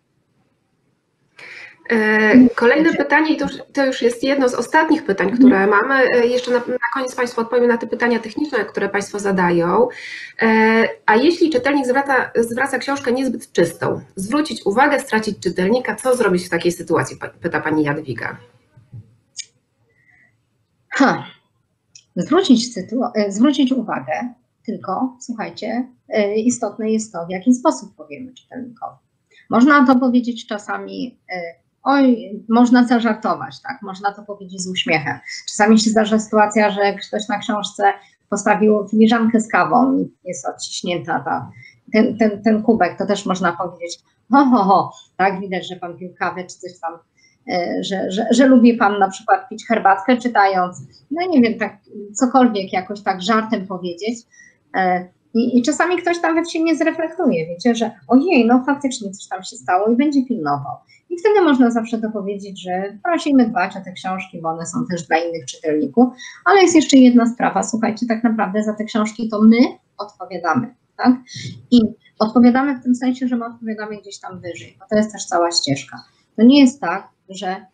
E, kolejne pytanie, to już, to już jest jedno z ostatnich pytań, które mhm. mamy. E, jeszcze na, na, koniec Państwu odpowiem na te pytania techniczne, które Państwo zadają. E, a jeśli czytelnik zwraca, zwraca książkę niezbyt czystą, zwrócić uwagę, stracić czytelnika, co zrobić w takiej sytuacji, pyta Pani Jadwiga. Ha. Zwrócić, zwrócić uwagę, tylko słuchajcie, istotne jest to, w jaki sposób powiemy czytelnikowi. Można to powiedzieć czasami oj, można zażartować, tak, można to powiedzieć z uśmiechem. Czasami się zdarza sytuacja, że ktoś na książce postawił filiżankę z kawą i jest odciśnięta ta, ten, ten, ten kubek, to też można powiedzieć, ho, ho, ho, tak, widać, że pan pił kawę czy coś tam, e, że, że, że lubi pan na przykład pić herbatkę czytając, no nie wiem, tak cokolwiek jakoś tak żartem powiedzieć, e, i, I, czasami ktoś nawet się nie zreflektuje, wiecie, że ojej, no faktycznie coś tam się stało i będzie pilnował. I wtedy można zawsze to powiedzieć, że prosimy dbać o te książki, bo one są też dla innych czytelników. Ale jest jeszcze jedna sprawa, słuchajcie, tak naprawdę za te książki to my odpowiadamy, tak? I odpowiadamy w tym sensie, że my odpowiadamy gdzieś tam wyżej, bo to jest też cała ścieżka. To nie jest tak, że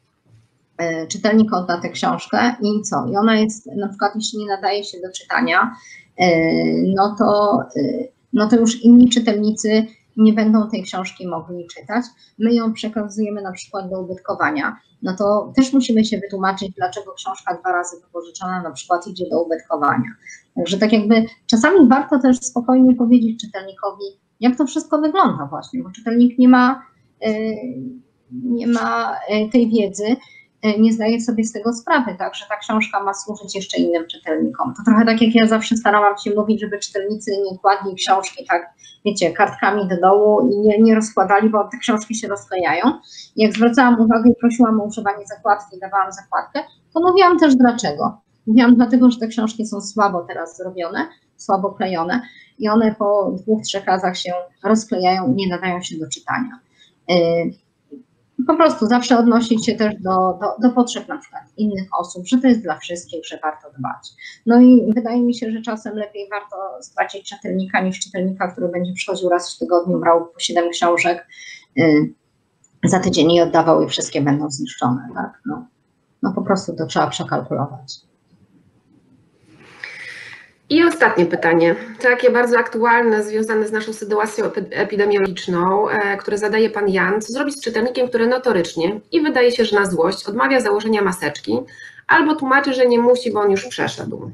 e, czytelnik odda tę książkę i co? I ona jest, na przykład jeśli nie nadaje się do czytania, no to, e, no to już inni czytelnicy nie będą tej książki mogli czytać. My ją przekazujemy na przykład do ubytkowania, no to też musimy się wytłumaczyć, dlaczego książka dwa razy wypożyczona na przykład idzie do ubytkowania. Także tak jakby czasami warto też spokojnie powiedzieć czytelnikowi, jak to wszystko wygląda właśnie, bo czytelnik nie ma, y, nie ma tej wiedzy, E, nie zdaje sobie z tego sprawy, tak, że ta książka ma służyć jeszcze innym czytelnikom. To trochę tak jak ja zawsze starałam się mówić, żeby czytelnicy nie kładli książki tak, wiecie, kartkami do dołu i nie, nie rozkładali, bo te książki się rozklejają. Jak zwracałam uwagę i prosiłam o używanie zakładki dawałam zakładkę, to mówiłam też dlaczego. Mówiłam dlatego, że te książki są słabo teraz zrobione, słabo klejone i one po dwóch, trzech razach się rozklejają i nie nadają się do czytania. Po prostu zawsze odnosić się też do, do, do, potrzeb na przykład innych osób, że to jest dla wszystkich, że warto dbać. No i wydaje mi się, że czasem lepiej warto stracić czytelnika niż czytelnika, który będzie przychodził raz w tygodniu, brał po 7 książek y, za tydzień i oddawał i wszystkie będą zniszczone. Tak? No, no po prostu to trzeba przekalkulować. I ostatnie pytanie, takie bardzo aktualne, związane z naszą sytuacją epidemiologiczną, e, które zadaje pan Jan. Co zrobić z czytelnikiem, który notorycznie i wydaje się, że na złość odmawia założenia maseczki, albo tłumaczy, że nie musi, bo on już przeszedł?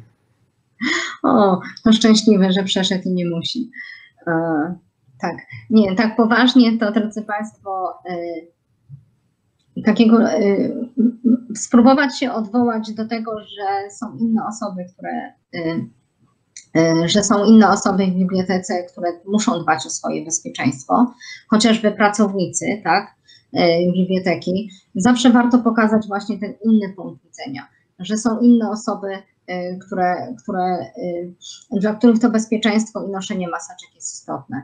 O, to szczęśliwe, że przeszedł i nie musi. E, tak, nie, tak poważnie to, drodzy Państwo, e, takiego e, spróbować się odwołać do tego, że są inne osoby, które E, że są inne osoby w bibliotece, które muszą dbać o swoje bezpieczeństwo, chociażby pracownicy, tak, e, biblioteki, zawsze warto pokazać właśnie ten inny punkt widzenia. że są inne osoby, które, które, dla których to bezpieczeństwo i noszenie maseczek jest istotne.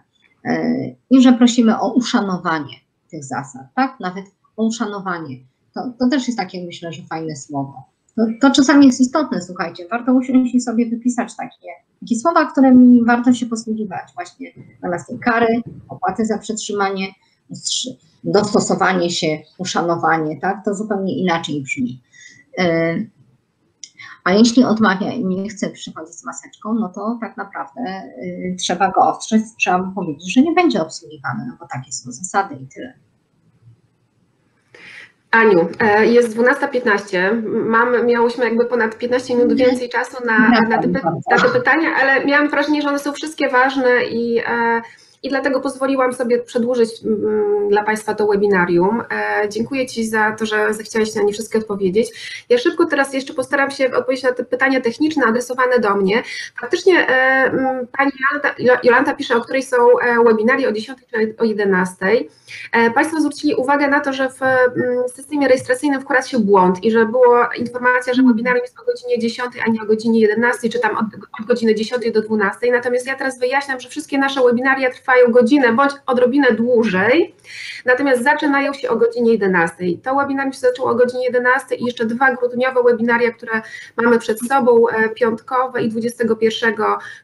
I że prosimy o uszanowanie tych zasad, tak? Nawet o uszanowanie. To, to też jest takie, myślę, że fajne słowo. To, to czasami jest istotne, słuchajcie, warto usiąść i sobie wypisać takie, takie słowa, którymi warto się posługiwać właśnie zamiast tej kary, opłaty za przetrzymanie, dostosowanie się, uszanowanie, tak, to zupełnie inaczej brzmi. E, a jeśli odmawia i nie chce przychodzić z maseczką, no to tak naprawdę y, trzeba go ostrzec, trzeba mu powiedzieć, że nie będzie obsługiwany, no bo takie są zasady i tyle. Aniu, e, jest 12.15. Mam, miałyśmy jakby ponad 15 minut więcej czasu na, na, te, na te pytania, ale miałam wrażenie, że one są wszystkie ważne i e, i dlatego pozwoliłam sobie przedłużyć mm, dla Państwa to webinarium. E, dziękuję Ci za to, że zechciałeś na nie wszystkie odpowiedzieć. Ja szybko teraz jeszcze postaram się odpowiedzieć na te pytania techniczne adresowane do mnie. Faktycznie e, mm, Pani Jolanta, Jolanta pisze, o której są e, webinaria o 10 czy o 11. Państwo zwrócili uwagę na to, że w mm, systemie rejestracyjnym wkradł się błąd i że była informacja, że webinarium jest o godzinie 10, a nie o godzinie 11, czy tam od, od godziny 10 do 12. Natomiast ja teraz wyjaśniam, że wszystkie nasze webinaria trwają trwają godzinę bądź odrobinę dłużej, natomiast zaczynają się o godzinie 11. To webinarium się zaczęło o godzinie 11 i jeszcze dwa grudniowe webinaria, które mamy przed sobą, e, piątkowe i 21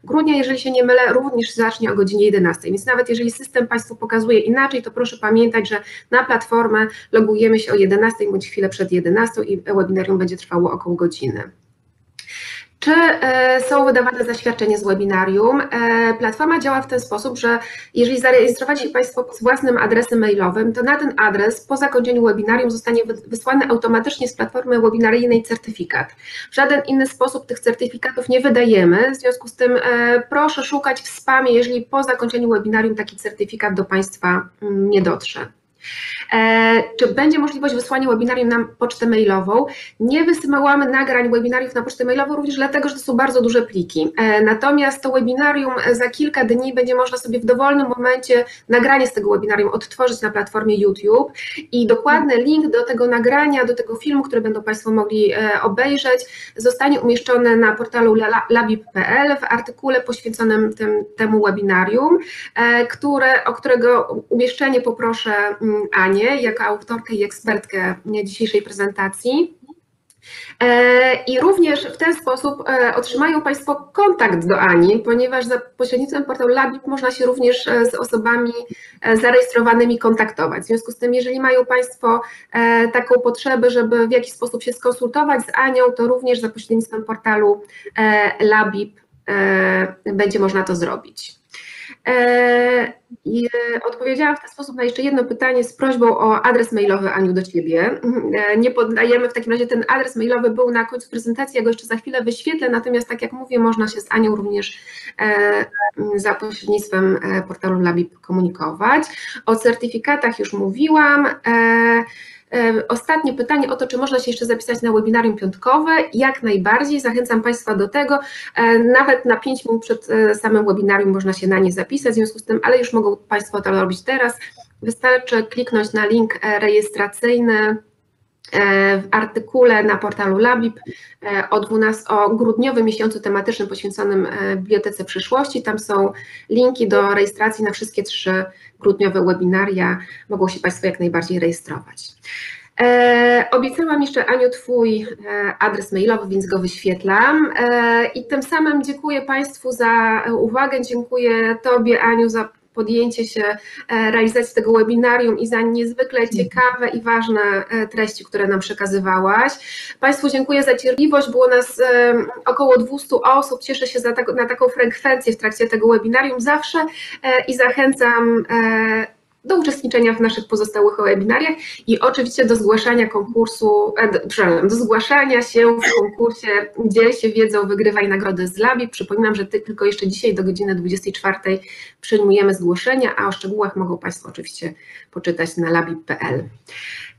grudnia, jeżeli się nie mylę, również zacznie o godzinie 11. Więc nawet jeżeli system Państwu pokazuje inaczej, to proszę pamiętać, że na platformę logujemy się o 11 bądź chwilę przed 11 i webinarium będzie trwało około godziny. Czy e, są wydawane zaświadczenia z webinarium? E, platforma działa w ten sposób, że jeżeli zarejestrowali się Państwo z własnym adresem mailowym, to na ten adres po zakończeniu webinarium zostanie wysłany automatycznie z platformy webinaryjnej certyfikat. W żaden inny sposób tych certyfikatów nie wydajemy, w związku z tym e, proszę szukać w spamie, jeżeli po zakończeniu webinarium taki certyfikat do Państwa mm, nie dotrze. E, czy będzie możliwość wysłania webinarium na pocztę mailową? Nie wysyłamy nagrań webinariów na pocztę mailową również dlatego, że to są bardzo duże pliki. E, natomiast to webinarium za kilka dni będzie można sobie w dowolnym momencie nagranie z tego webinarium odtworzyć na platformie YouTube i dokładny link do tego nagrania, do tego filmu, który będą Państwo mogli e, obejrzeć, zostanie umieszczony na portalu labib.pl w artykule poświęconym tym, temu webinarium, które, o którego umieszczenie poproszę mm, Anię jako autorkę i ekspertkę dzisiejszej prezentacji. E, I również w ten sposób e, otrzymają Państwo kontakt do Ani, ponieważ za pośrednictwem portalu Labib można się również e, z osobami zarejestrowanymi kontaktować. W związku z tym, jeżeli mają Państwo taką potrzebę, żeby w jakiś sposób się skonsultować z Anią, to również za pośrednictwem portalu Labib będzie można to zrobić. E, I odpowiedziałam w ten sposób na jeszcze jedno pytanie z prośbą o adres mailowy Aniu do Ciebie. E, nie poddajemy, w takim razie ten adres mailowy był na końcu prezentacji, ja go jeszcze za chwilę wyświetlę, natomiast tak jak mówię, można się z Anią również e, za pośrednictwem portalu Labib komunikować. O certyfikatach już mówiłam. Ostatnie pytanie o to, czy można się jeszcze zapisać na webinarium piątkowe. Jak najbardziej, zachęcam Państwa do tego. E, nawet na 5 minut przed e, samym webinarium można się na nie zapisać, w związku z tym, ale już mogą Państwo to robić teraz. Wystarczy kliknąć na link e, rejestracyjny w artykule na portalu Labib o, 12, o grudniowym miesiącu tematycznym poświęconym Bibliotece Przyszłości. Tam są linki do rejestracji na wszystkie trzy grudniowe webinaria. Mogą się Państwo jak najbardziej rejestrować. E, obiecałam jeszcze Aniu Twój e, adres mailowy, więc go wyświetlam. E, I tym samym dziękuję Państwu za uwagę, dziękuję Tobie Aniu za podjęcie się e, realizacji tego webinarium i za niezwykle mhm. ciekawe i ważne e, treści, które nam przekazywałaś. Państwu dziękuję za cierpliwość, było nas e, około 200 osób, cieszę się tak, na taką frekwencję w trakcie tego webinarium zawsze i zachęcam do uczestniczenia w naszych pozostałych webinariach i oczywiście do zgłaszania konkursu, e, do zgłaszania się w konkursie Dziel się wiedzą, wygrywaj nagrody z Labi. Przypominam, że tylko jeszcze dzisiaj do godziny 24 przyjmujemy zgłoszenia, a o szczegółach mogą Państwo oczywiście poczytać na labi.pl.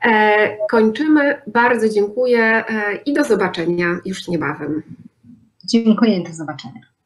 E, kończymy. Bardzo dziękuję e, i do zobaczenia już niebawem. Dziękuję, do zobaczenia.